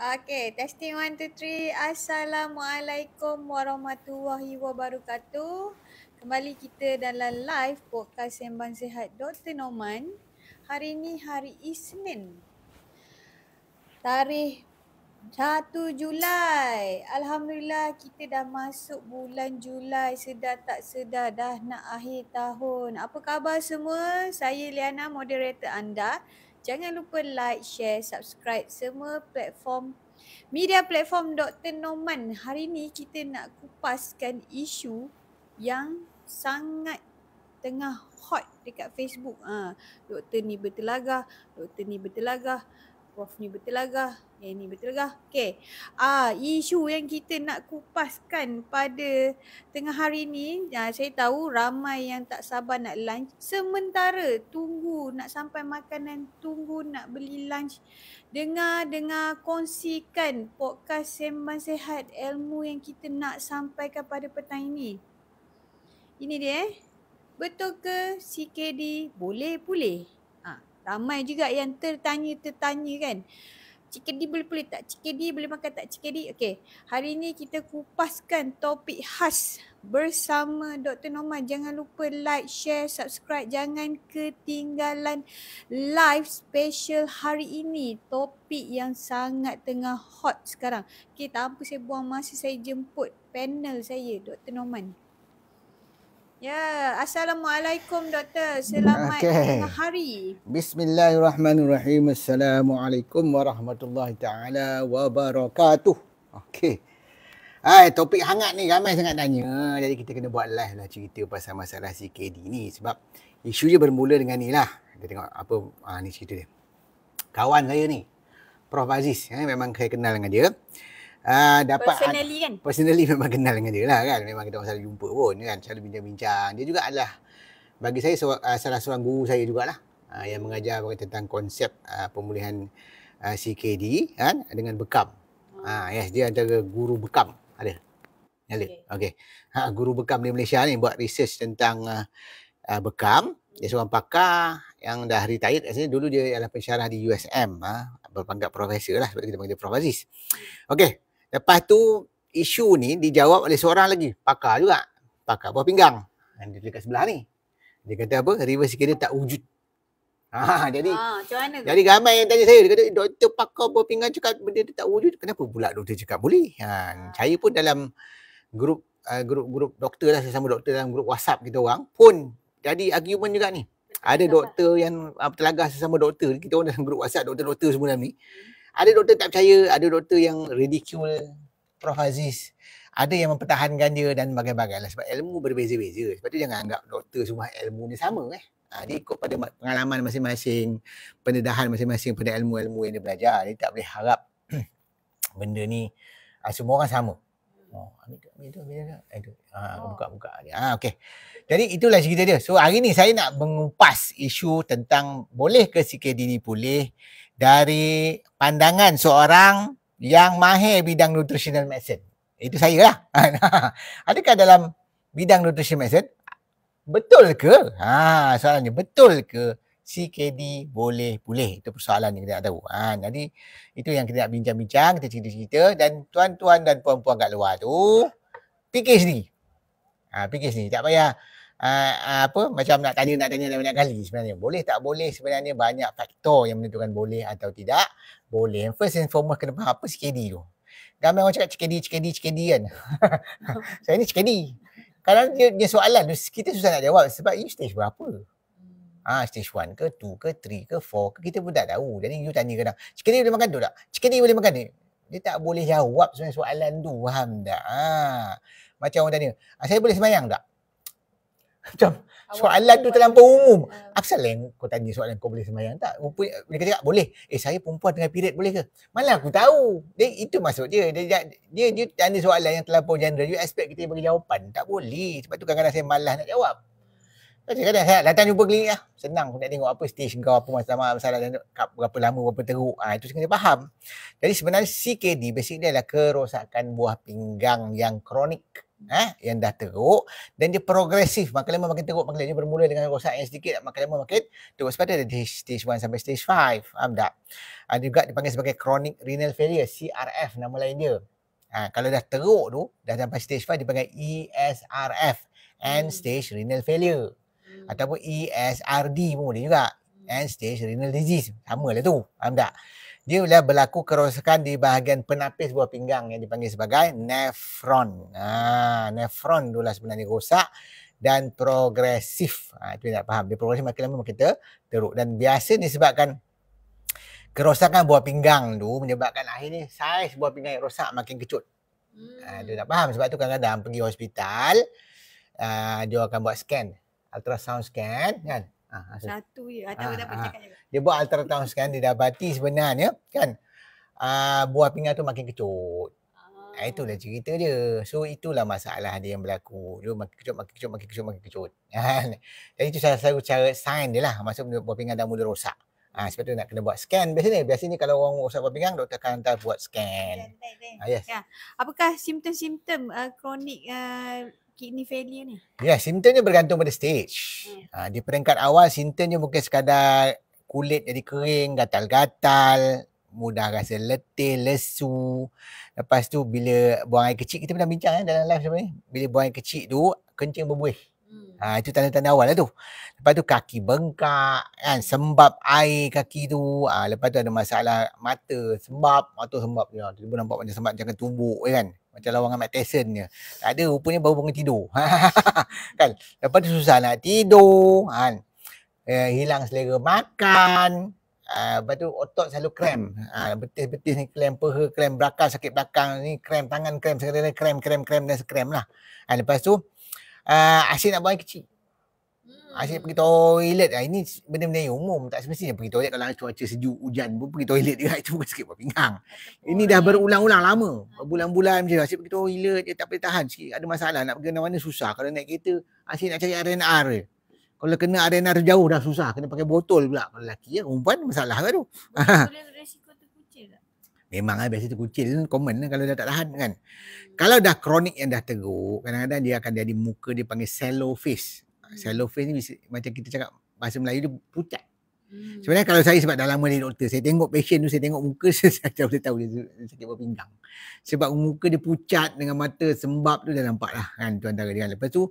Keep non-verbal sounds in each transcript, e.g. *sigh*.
Okay, testing one, two, three. Assalamualaikum warahmatullahi wabarakatuh. Kembali kita dalam live podcast Sembang Sehat Dr. Norman. Hari ini hari Isnin. Tarikh 1 Julai. Alhamdulillah kita dah masuk bulan Julai. Sedar tak sedar dah nak akhir tahun. Apa khabar semua? Saya Liana, moderator anda. Jangan lupa like, share, subscribe semua platform media platform Dr. Norman. Hari ni kita nak kupaskan isu yang sangat tengah hot dekat Facebook. Ha, doktor ni bertelagah, doktor ni bertelagah, prof ni bertelagah, yang ni betul ke? Okay. Ah, isu yang kita nak kupaskan pada tengah hari ni, ya, saya tahu ramai yang tak sabar nak lunch. Sementara tunggu nak sampai makanan, tunggu nak beli lunch. Dengar-dengar kongsikan podcast Sembang Sehat ilmu yang kita nak sampaikan pada petang ini. Ini dia eh. Betul ke CKD boleh pulih? Ramai juga yang tertanya-tertanya kan. Cikedi boleh boleh tak? Cikedi boleh makan tak? Cikedi. Okey. Hari ini kita kupaskan topik khas bersama Dr. Norman. Jangan lupa like, share, subscribe. Jangan ketinggalan live special hari ini. Topik yang sangat tengah hot sekarang. Okey, tanpa saya buang masa saya jemput panel saya Dr. Norman. Ya, Assalamualaikum Doktor. Selamat okay. tengah hari. Bismillahirrahmanirrahim. Assalamualaikum warahmatullahi taala wabarakatuh. Okey. Hai, topik hangat ni ramai sangat tanya. Jadi kita kena buat live lah cerita pasal masalah CKD ni sebab isu dia bermula dengan ni lah. Kita tengok apa ah, ni cerita dia. Kawan saya ni, Prof Aziz, eh, memang saya kenal dengan dia uh, dapat personally kan? personally *laughs* memang kenal dengan dia lah kan. Memang kita orang selalu jumpa pun kan. Selalu bincang-bincang. Dia juga adalah bagi saya uh, salah seorang guru saya jugalah. Uh, yang mengajar tentang konsep uh, pemulihan uh, CKD kan? Dengan bekam. Hmm. uh, yes dia antara guru bekam. Ada? Ada? Okey. Okay. ha, guru bekam di Malaysia ni buat research tentang uh, uh, bekam. Dia seorang pakar yang dah retired Asalnya dulu dia adalah pensyarah di USM ha, berpangkat profesor lah sebab kita panggil dia Prof Aziz. Okey Lepas tu isu ni dijawab oleh seorang lagi, pakar juga. Pakar buah pinggang. Dan dia dekat sebelah ni. Dia kata apa? Reverse dia tak wujud. Ha, jadi ha, jadi ramai yang tanya saya, dia kata doktor pakar buah pinggang cakap benda tak wujud. Kenapa pula doktor cakap boleh? Ha, ha. saya pun dalam grup uh, grup-grup doktor lah sesama doktor dalam grup WhatsApp kita orang pun jadi argument juga ni. Ada doktor yang uh, telagah sesama doktor, kita orang dalam grup WhatsApp doktor-doktor semua dalam ni. Ada doktor tak percaya, ada doktor yang ridicule Prof Aziz. Ada yang mempertahankan dia dan bagai-bagai lah. Sebab ilmu berbeza-beza. Sebab tu jangan anggap doktor semua ilmu ni sama eh. Ha, dia ikut pada pengalaman masing-masing, pendedahan masing-masing pada ilmu-ilmu yang dia belajar. Dia tak boleh harap *clears throat* benda ni ha, semua orang sama. Oh, ambil tu, ambil tu, ambil tu. Itu. Ha, oh. buka, buka. Ha, okay. Jadi itulah cerita dia. So hari ni saya nak mengupas isu tentang boleh ke CKD ni pulih dari pandangan seorang yang mahir bidang nutritional medicine. Itu saya lah. *laughs* Adakah dalam bidang nutritional medicine, betul ke? Ha, soalannya, betul ke CKD boleh pulih? Itu persoalan yang kita nak tahu. Ha, jadi itu yang kita nak bincang-bincang, kita cerita-cerita dan tuan-tuan dan puan-puan kat luar tu, fikir sendiri. Ha, fikir sendiri. Tak payah uh, uh, apa macam nak tanya nak tanya banyak kali sebenarnya boleh tak boleh sebenarnya banyak faktor yang menentukan boleh atau tidak boleh first and foremost kena faham apa CKD tu ramai orang cakap CKD CKD CKD kan *laughs* saya ni CKD kalau dia, dia soalan kita susah nak jawab sebab you stage berapa Ah, stage 1 ke 2 ke 3 ke 4 ke kita pun tak tahu. Jadi you tanya kadang, CKD boleh makan tu tak? CKD boleh makan ni? Dia tak boleh jawab sebenarnya soalan tu. Faham tak? Ah, macam orang tanya, ah, saya boleh semayang tak? *laughs* Macam soalan tu terlampau umum. Uh, Apa salah yang kau tanya soalan kau boleh sembahyang tak? Dia kata boleh. Eh saya perempuan tengah period boleh ke? Mana aku tahu. Dia, itu maksud dia. Dia, dia. dia tanya soalan yang terlampau general. You expect kita bagi jawapan. Tak boleh. Sebab tu kadang-kadang saya malas nak jawab. Macam kadang saya datang jumpa klinik lah. Senang aku nak tengok apa stage kau, apa masalah, masalah dan berapa lama, berapa teruk. Ha, itu kena faham. Jadi sebenarnya CKD basically adalah kerosakan buah pinggang yang kronik. Eh, yang dah teruk dan dia progresif. Makin lama makin teruk makin lama dia bermula dengan rosak yang sedikit makin lama makin teruk. Sebab dia ada stage 1 sampai stage 5 faham tak? Ada juga dipanggil sebagai chronic renal failure CRF nama lain dia. Ha, kalau dah teruk tu dah sampai stage 5 dipanggil ESRF end stage renal failure. Hmm. ataupun ESRD pun boleh juga. End stage renal disease. Sama lah tu. Faham tak dia bila berlaku kerosakan di bahagian penapis buah pinggang yang dipanggil sebagai nefron. Ha, nefron tu lah sebenarnya rosak dan progresif. Ha, itu nak faham. Dia progresif makin lama makin teruk. Dan biasa disebabkan kerosakan buah pinggang tu menyebabkan akhirnya saiz buah pinggang yang rosak makin kecut. Ha, dia nak faham. Sebab tu kadang-kadang pergi hospital, uh, dia akan buat scan. Ultrasound scan kan. Ha, Satu je. Atau ha, dapat ha. cakap dia buat ultrasound scan didapati sebenarnya kan uh, buah pinggang tu makin kecut. Ah. Itulah cerita dia. So itulah masalah dia yang berlaku. Dia makin kecut, makin kecut, makin kecut, makin kecut. *laughs* Kan? Jadi itu salah satu cara sign dia lah. Maksud buah pinggang dah mula rosak. Ha, sebab tu nak kena buat scan biasanya. Biasanya kalau orang rosak buah pinggang, doktor akan hantar buat scan. Ha, yes. Ya. Apakah simptom-simptom uh, kronik uh, kidney failure ni? Ya, simptomnya bergantung pada stage. Hmm. Ha, di peringkat awal, simptomnya mungkin sekadar kulit jadi kering, gatal-gatal, mudah rasa letih, lesu. Lepas tu bila buang air kecil, kita pernah bincang eh, dalam live sebenarnya. Bila buang air kecil tu, kencing berbuih. Hmm. Ha, itu tanda-tanda awal lah tu. Lepas tu kaki bengkak, kan, sembab air kaki tu. Ha, lepas tu ada masalah mata, sembab, mata sembab dia. Tiba nampak macam sembab jangan tumbuk kan. Macam lawangan Matt Tyson je. Tak ada, rupanya baru bangun tidur. *laughs* kan? Lepas tu susah nak tidur. Kan? uh, hilang selera makan. Uh, lepas tu otot selalu krem. Uh, betis-betis ni krem peha, krem belakang, sakit belakang ni krem tangan, krem segala krem, krem, krem dan sekrem lah. Uh, lepas tu uh, asyik nak buang air Asyik pergi toilet. Uh, ini benda-benda yang umum. Tak semestinya pergi toilet kalau cuaca sejuk, hujan pun pergi toilet juga. *laughs* Itu bukan buat pinggang. Ini dah berulang-ulang lama. Bulan-bulan macam asyik pergi toilet je tak boleh tahan sikit. Ada masalah nak pergi mana-mana susah. Kalau naik kereta asyik nak cari R&R je. Kalau kena arena jauh dah susah. Kena pakai botol pula. Kalau lelaki ya, perempuan masalah kan tu. Boleh? *laughs* Memang lah biasa terkucil. Common lah kalau dah tak tahan kan. Kalau dah kronik yang dah teruk, kadang-kadang dia akan jadi muka dia panggil cello face. Hmm. Cello face ni macam kita cakap bahasa Melayu dia pucat. Hmm. Sebenarnya kalau saya sebab dah lama jadi doktor, saya tengok patient tu, saya tengok muka *laughs* saya dah boleh tahu dia sakit buah pinggang. Sebab muka dia pucat dengan mata sembab tu dah nampak lah kan tu antara dia. Lepas tu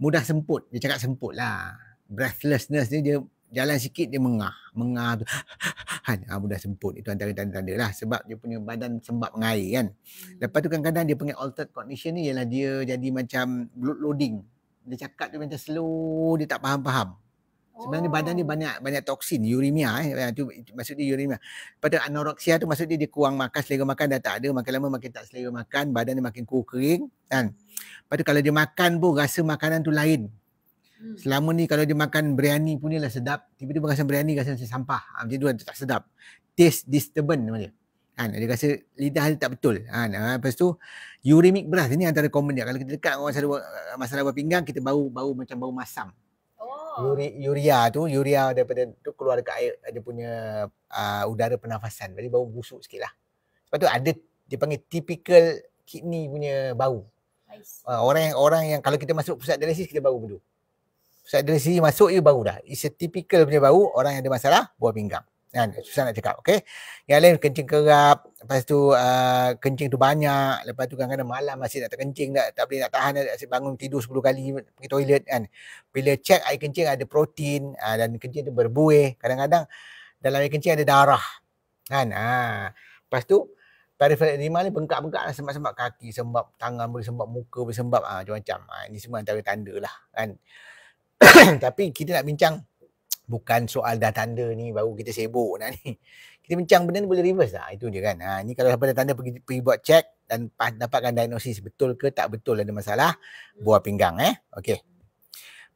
mudah semput, dia cakap semput lah breathlessness ni dia jalan sikit dia mengah mengah tu *laughs* kan ha, mudah semput itu antara tanda-tanda lah sebab dia punya badan sembab mengair kan hmm. lepas tu kadang-kadang dia punya altered cognition ni ialah dia jadi macam blood loading dia cakap dia macam slow dia tak faham-faham sebenarnya oh. badan dia banyak banyak toksin uremia eh itu maksud dia uremia pada anoreksia tu maksud dia dia kurang makan selera makan dah tak ada makin lama makin tak selera makan badan dia makin kurus kering kan lepas tu kalau dia makan pun rasa makanan tu lain Hmm. Selama ni kalau dia makan biryani pun lah sedap, tiba-tiba rasa biryani rasa macam sampah. Ha, macam tu lah, tak sedap. Taste disturbance nama dia. Kan, dia rasa lidah dia tak betul. Kan, ha, lepas tu uremic breath ni antara common dia. Kalau kita dekat orang masalah, masalah buah pinggang, kita bau bau macam bau masam. Oh. Uri, urea tu, urea daripada tu keluar dekat air, dia punya uh, udara pernafasan. Jadi bau busuk sikit lah. Lepas tu ada, dia panggil typical kidney punya bau. Uh, orang yang orang yang kalau kita masuk pusat dialisis kita bau. Ustaz dari sini masuk je bau dah. It's a typical punya bau orang yang ada masalah buah pinggang. Kan? Susah nak cakap. Okay. Yang lain kencing kerap. Lepas tu uh, kencing tu banyak. Lepas tu kadang-kadang malam masih nak terkencing. Tak, tak boleh nak tahan. Asyik bangun tidur 10 kali pergi toilet kan. Bila cek air kencing ada protein. Uh, dan kencing tu berbuih. Kadang-kadang dalam air kencing ada darah. Kan. Uh. Lepas tu peripheral edema ni bengkak-bengkak lah sembab-sembab kaki, sembab tangan, boleh sembab muka, boleh sembab uh, macam-macam. Uh, ini semua antara tanda lah kan. *coughs* Tapi kita nak bincang bukan soal dah tanda ni baru kita sibuk nak ni. *laughs* Kita bincang benda ni boleh reverse tak? Itu je kan. Ha, ni kalau dapat tanda pergi, pergi buat check dan dapatkan diagnosis betul ke tak betul ada masalah buah pinggang eh. Okey.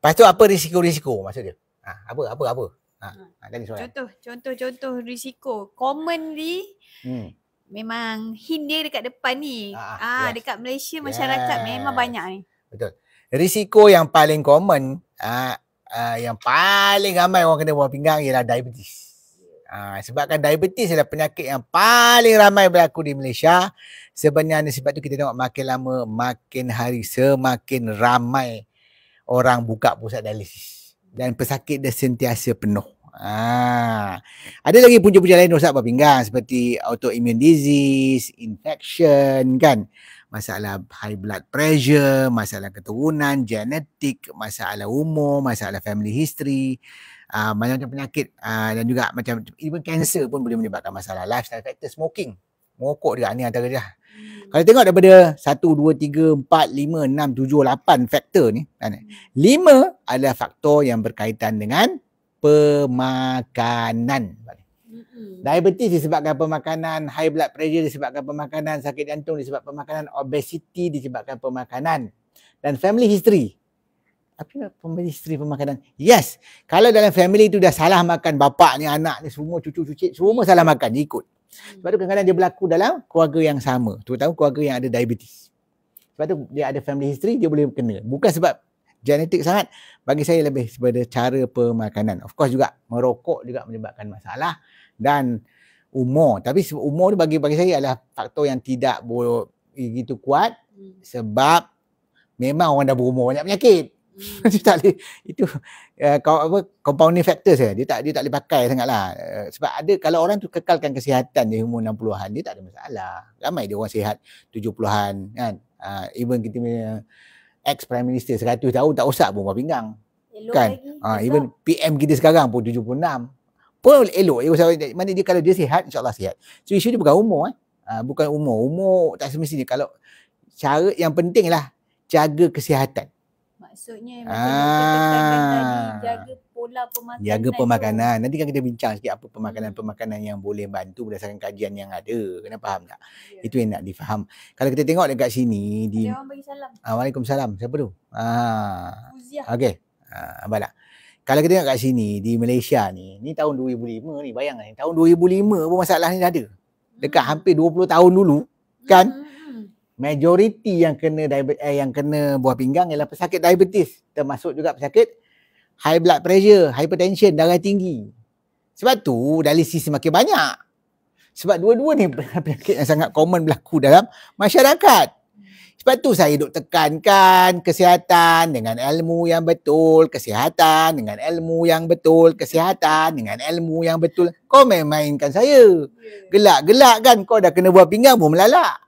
Lepas tu apa risiko-risiko maksud dia? Ha, apa apa apa? Ha, ha tadi soalan. Contoh, contoh contoh risiko commonly hmm. memang hint dia dekat depan ni. Ah, ah yes. dekat Malaysia masyarakat yes. memang banyak ni. Betul risiko yang paling common uh, uh, yang paling ramai orang kena buah pinggang ialah diabetes. Uh, sebabkan diabetes adalah penyakit yang paling ramai berlaku di Malaysia. Sebenarnya sebab tu kita tengok makin lama, makin hari semakin ramai orang buka pusat dialisis. Dan pesakit dia sentiasa penuh. Ah, ada lagi punca-punca lain rosak buah pinggang seperti autoimmune disease, infection kan masalah high blood pressure, masalah keturunan, genetik, masalah umur, masalah family history, uh, macam-macam penyakit uh, dan juga macam even cancer pun boleh menyebabkan masalah lifestyle factor smoking. Merokok dia ni antara dia. Hmm. Kalau tengok daripada 1, 2, 3, 4, 5, 6, 7, 8 faktor ni. Kan? 5 adalah faktor yang berkaitan dengan pemakanan. Diabetes disebabkan pemakanan, high blood pressure disebabkan pemakanan, sakit jantung disebabkan pemakanan, obesity disebabkan pemakanan. Dan family history. Apa family history pemakanan? Yes. Kalau dalam family tu dah salah makan bapak ni, anak ni, semua cucu-cucu, semua salah makan, dia ikut. Sebab tu kadang-kadang dia berlaku dalam keluarga yang sama. Terutama keluarga yang ada diabetes. Sebab tu dia ada family history, dia boleh kena. Bukan sebab genetik sangat. Bagi saya lebih sebagai cara pemakanan. Of course juga merokok juga menyebabkan masalah dan umur. Tapi umur tu bagi bagi saya adalah faktor yang tidak begitu kuat hmm. sebab memang orang dah berumur banyak penyakit. Hmm. *laughs* itu tak boleh itu uh, apa compounding factor saya dia tak dia tak boleh pakai sangatlah uh, sebab ada kalau orang tu kekalkan kesihatan di umur 60-an dia tak ada masalah ramai dia orang sihat 70-an kan uh, even kita punya ex prime minister 100 tahun tak usah pun pinggang Elok kan uh, even PM kita sekarang pun 76 pun elok. Eh, mana dia kalau dia sihat, insyaAllah sihat. So isu dia bukan umur. Eh. Uh, bukan umur. Umur tak semestinya. Kalau cara yang penting lah jaga kesihatan. Maksudnya ah. jaga pola pemakanan. Jaga pemakanan. Tu. Nanti kan kita bincang sikit apa pemakanan-pemakanan yang boleh bantu berdasarkan kajian yang ada. Kena faham tak? Ya. Itu yang nak difaham. Kalau kita tengok dekat sini. Di... Ada orang bagi salam. Ah, Waalaikumsalam. Siapa tu? Ah. Okay. Ah, abang tak? Kalau kita tengok kat sini di Malaysia ni, ni tahun 2005 ni bayangkan ni, tahun 2005 pun masalah ni dah ada. Dekat hmm. hampir 20 tahun dulu kan. Hmm, hmm, majoriti yang kena diabetes eh, yang kena buah pinggang ialah pesakit diabetes, termasuk juga pesakit high blood pressure, hypertension, darah tinggi. Sebab tu dialisis semakin banyak. Sebab dua-dua ni *laughs* penyakit yang sangat common berlaku dalam masyarakat. Sebab tu saya duk tekankan kesihatan dengan ilmu yang betul, kesihatan dengan ilmu yang betul, kesihatan dengan ilmu yang betul. Kau main-mainkan saya. Gelak-gelak kan kau dah kena buat pinggang pun melalak.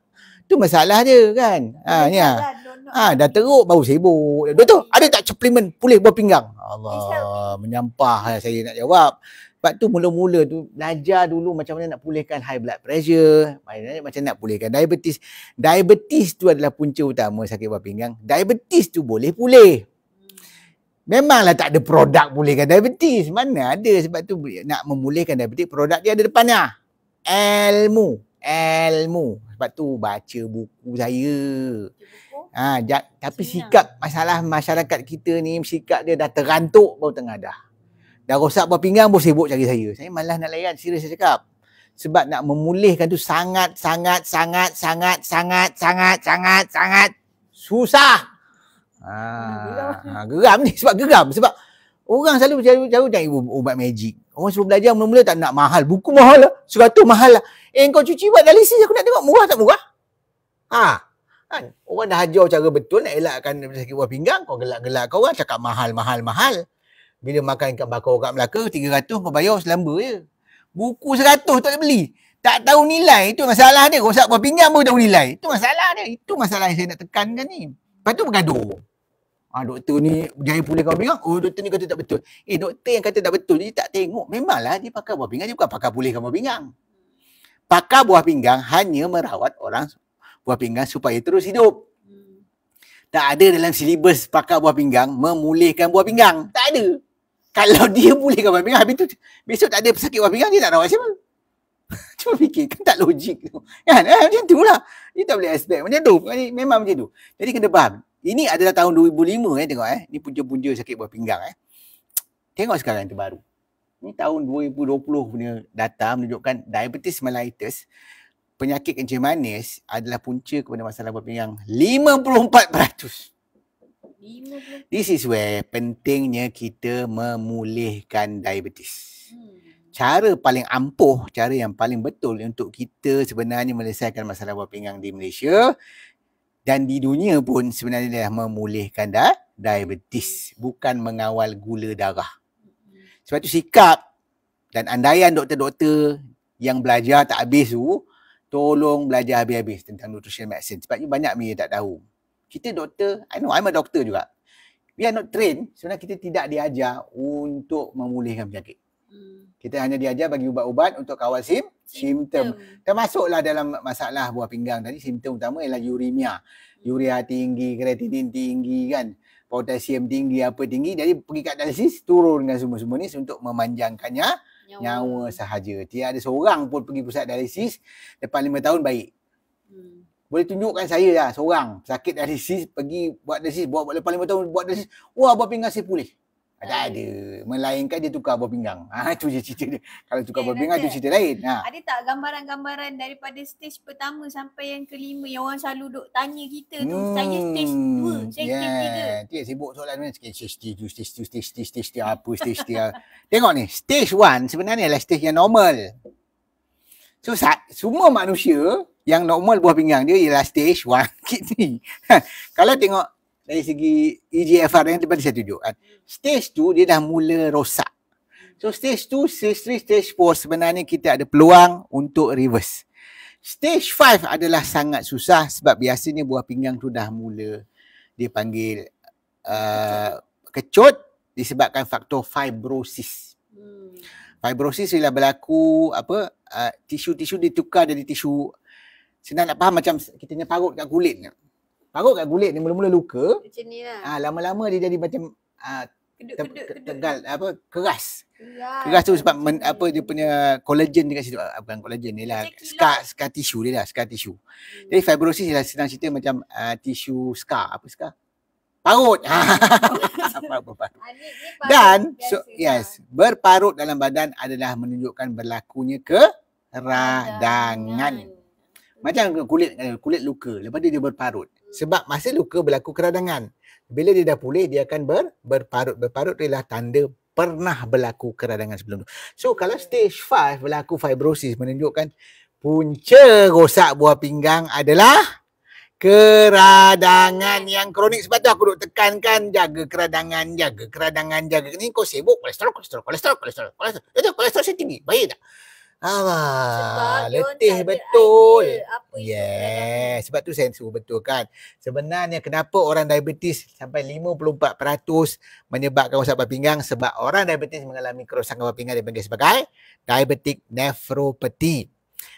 Tu masalah dia kan. Ha ni ah. Ha, dah teruk baru sibuk. Doktor, ada tak suplemen pulih buah pinggang? Allah, menyampah saya nak jawab. Sebab tu mula-mula tu belajar dulu macam mana nak pulihkan high blood pressure, macam nak pulihkan diabetes. Diabetes tu adalah punca utama sakit buah pinggang. Diabetes tu boleh pulih. Memanglah tak ada produk pulihkan diabetes. Mana ada sebab tu nak memulihkan diabetes, produk dia ada depannya. Ilmu. Ilmu. Sebab tu baca buku saya. Ha, ja, tapi sikap masalah masyarakat kita ni, sikap dia dah terantuk baru tengah dah. Dah rosak buah pinggang pun sibuk cari saya. Saya malas nak layan, serius saya cakap. Sebab nak memulihkan tu sangat, sangat, sangat, sangat, sangat, sangat, sangat, sangat susah. Ha, geram ni sebab geram. Sebab orang selalu cari, cari, cari ubat magic. Orang suruh belajar mula-mula tak nak mahal. Buku mahal lah. Seratus mahal lah. Eh kau cuci buat dialisis aku nak tengok murah tak murah? Ha. Kan? Orang dah ajar cara betul nak elakkan sakit buah pinggang. Kau gelak-gelak kau orang cakap mahal, mahal, mahal. Bila makan ikan bakar kat Melaka, 300 kau bayar selamba je. Buku 100 tak boleh beli. Tak tahu nilai. Itu masalah dia. Rosak buah pinggang pun tahu nilai. Itu masalah dia. Itu masalah yang saya nak tekankan ni. Lepas tu bergaduh. Ha, doktor ni jaya pulih kau pinggang. Oh, doktor ni kata tak betul. Eh, doktor yang kata tak betul, dia tak tengok. Memanglah dia pakai buah pinggang. Dia bukan pakai pulih buah pinggang. Pakai buah pinggang hanya merawat orang buah pinggang supaya terus hidup. Tak ada dalam silibus pakai buah pinggang memulihkan buah pinggang. Tak ada. Kalau dia boleh kau pinggang habis tu besok tak ada pesakit buah pinggang dia tak rawat siapa? *laughs* Cuba fikir kan tak logik tu. Kan? Eh, macam tu lah. Dia tak boleh expect macam tu. Memang macam tu. Jadi kena faham. Ini adalah tahun 2005 eh tengok eh. Ni punca-punca sakit buah pinggang eh. Tengok sekarang yang terbaru. Ni tahun 2020 punya data menunjukkan diabetes mellitus penyakit kencing manis adalah punca kepada masalah buah pinggang 54%. 50. This is where pentingnya kita memulihkan diabetes. Hmm. Cara paling ampuh, cara yang paling betul untuk kita sebenarnya menyelesaikan masalah buah pinggang di Malaysia dan di dunia pun sebenarnya adalah memulihkan da- diabetes, bukan mengawal gula darah. Hmm. Sebab tu sikap dan andaian doktor-doktor yang belajar tak habis tu, tolong belajar habis-habis tentang nutrition medicine. Sebabnya banyak ni tak tahu. Kita doktor, I know I'm a doctor juga. We are not trained, sebenarnya kita tidak diajar untuk memulihkan penyakit. Hmm. Kita hanya diajar bagi ubat-ubat untuk kawal sim, simptom. Termasuklah dalam masalah buah pinggang tadi, simptom utama ialah uremia. Urea tinggi, kreatinin tinggi kan. Potasium tinggi, apa tinggi. Jadi pergi kat dialisis, turunkan semua-semua ni untuk memanjangkannya nyawa sahaja. Tiada seorang pun pergi pusat dialisis lepas lima tahun baik. Hmm. Boleh tunjukkan saya lah seorang sakit dialisis pergi buat dialisis buat buat lepas lima tahun buat dialisis. Wah buah pinggang saya pulih. Tak ada. Melainkan dia tukar buah pinggang. *laughs* Ha, itu je cerita dia. Kalau tukar Eh, buah pinggang tu Doctor. cerita lain. Ha. Ada tak gambaran-gambaran daripada stage pertama sampai yang kelima yang orang selalu duk tanya kita tu. Saya stage 2, saya yeah. stage 3. Dia sibuk soalan ni. Stage 2, stage 2, stage 2, stage 2, apa stage 3. *laughs* Tengok ni. Stage 1 sebenarnya adalah stage yang normal. So semua manusia yang normal buah pinggang dia ialah stage 1 *laughs* kidney. Kalau tengok dari segi EGFR yang tadi saya tunjukkan. Stage 2 dia dah mula rosak. So stage 2, stage 3, stage 4 sebenarnya kita ada peluang untuk reverse. Stage 5 adalah sangat susah sebab biasanya buah pinggang tu dah mula dia panggil uh, kecut disebabkan faktor fibrosis. Hmm. Fibrosis bila berlaku apa uh, tisu-tisu ditukar jadi tisu senang nak faham macam kita punya parut kat kulit ni. Parut kat kulit ni mula-mula luka, Macam ni lah. ah lama-lama dia jadi macam ah ke- tegal apa keras. Keras. Keras tu sebab men, apa dia punya collagen dekat situ ah, bukan collagen ni lah scar scar tisu dia lah scar tisu. Hmm. Jadi fibrosis ialah senang cerita macam uh, tisu scar apa scar? Parut. *laughs* Parut, Dan so biasa. yes, berparut dalam badan adalah menunjukkan berlakunya keradangan. Macam kulit eh, kulit luka, lepas tu dia berparut. Sebab masa luka berlaku keradangan. Bila dia dah pulih dia akan ber, berparut. Berparut ialah tanda pernah berlaku keradangan sebelum tu. So kalau stage 5 berlaku fibrosis menunjukkan punca rosak buah pinggang adalah keradangan yang kronik. Sebab tu aku duk tekankan jaga keradangan, jaga keradangan, jaga. Ni kau sibuk kolesterol, kolesterol, kolesterol, kolesterol, kolesterol. Kolesterol saya tinggi. Baik tak? Ah, letih betul. idea itu Yes, sebab tu saya suruh betulkan. Sebenarnya kenapa orang diabetes sampai 54% menyebabkan rosak buah pinggang sebab orang diabetes mengalami kerosakan buah pinggang dipanggil sebagai diabetic nephropathy.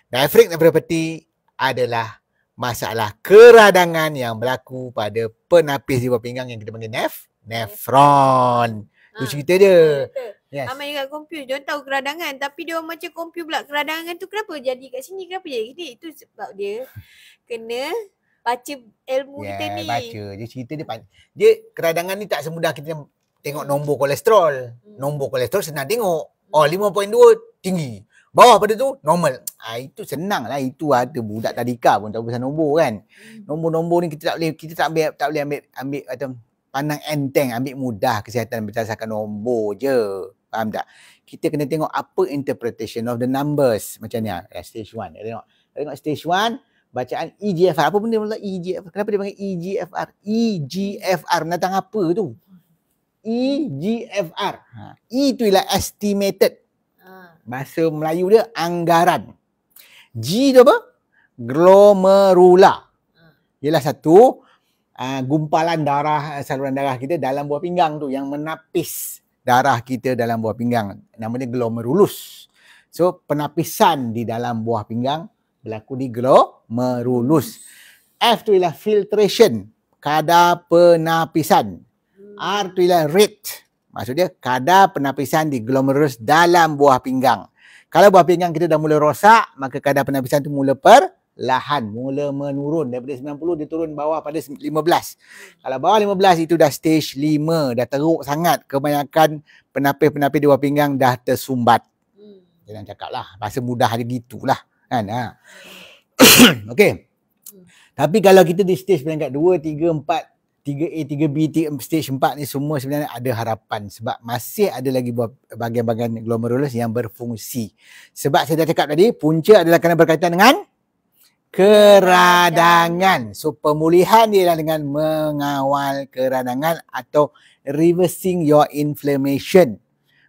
Diabetic nephropathy adalah masalah keradangan yang berlaku pada penapis di buah pinggang yang kita panggil nef, nephron. Tu Ha. cerita dia. Betul. Yes. Ramai juga confuse. Dia tahu keradangan tapi dia macam confuse pula keradangan tu kenapa jadi kat sini kenapa jadi gini. Itu sebab dia kena baca ilmu kita Ya, ni. baca. Dia cerita dia pan- dia keradangan ni tak semudah kita tengok nombor kolesterol. Hmm. Nombor kolesterol senang tengok. Oh 5.2 tinggi. Bawah pada tu normal. Ah itu senang lah. Itu ada budak tadika pun tahu pasal nombor kan. Hmm. Nombor-nombor ni kita tak boleh kita tak ambil tak boleh ambil ambil atau pandang enteng, ambil mudah kesihatan berdasarkan nombor je. Faham tak? Kita kena tengok apa interpretation of the numbers. Macam ni lah. Eh, Stage 1. Tengok. Tengok stage 1 bacaan EGFR. Apa benda pula EGFR? Kenapa dia panggil EGFR? EGFR mendatang apa tu? EGFR. Ha. E tu ialah estimated. Ha. Bahasa Melayu dia anggaran. G tu apa? Glomerula. Ha. Ialah satu uh, gumpalan darah saluran darah kita dalam buah pinggang tu yang menapis darah kita dalam buah pinggang. Nama dia glomerulus. So penapisan di dalam buah pinggang berlaku di glomerulus. F tu ialah filtration, kadar penapisan. R tu ialah rate. Maksudnya kadar penapisan di glomerulus dalam buah pinggang. Kalau buah pinggang kita dah mula rosak, maka kadar penapisan tu mula perlahan, mula menurun. Daripada 90 dia turun bawah pada 15. Kalau bawah 15 itu dah stage 5, dah teruk sangat. Kebanyakan penapis-penapis di buah pinggang dah tersumbat. Hmm. Jangan cakap lah. Bahasa mudah dia gitulah. Kan? Ha. *coughs* Okey. Tapi kalau kita di stage peringkat 2, 3, 4, 3A, 3B, 3, stage 4 ni semua sebenarnya ada harapan sebab masih ada lagi bahagian-bahagian glomerulus yang berfungsi. Sebab saya dah cakap tadi, punca adalah kerana berkaitan dengan keradangan. So pemulihan dia adalah dengan mengawal keradangan atau reversing your inflammation.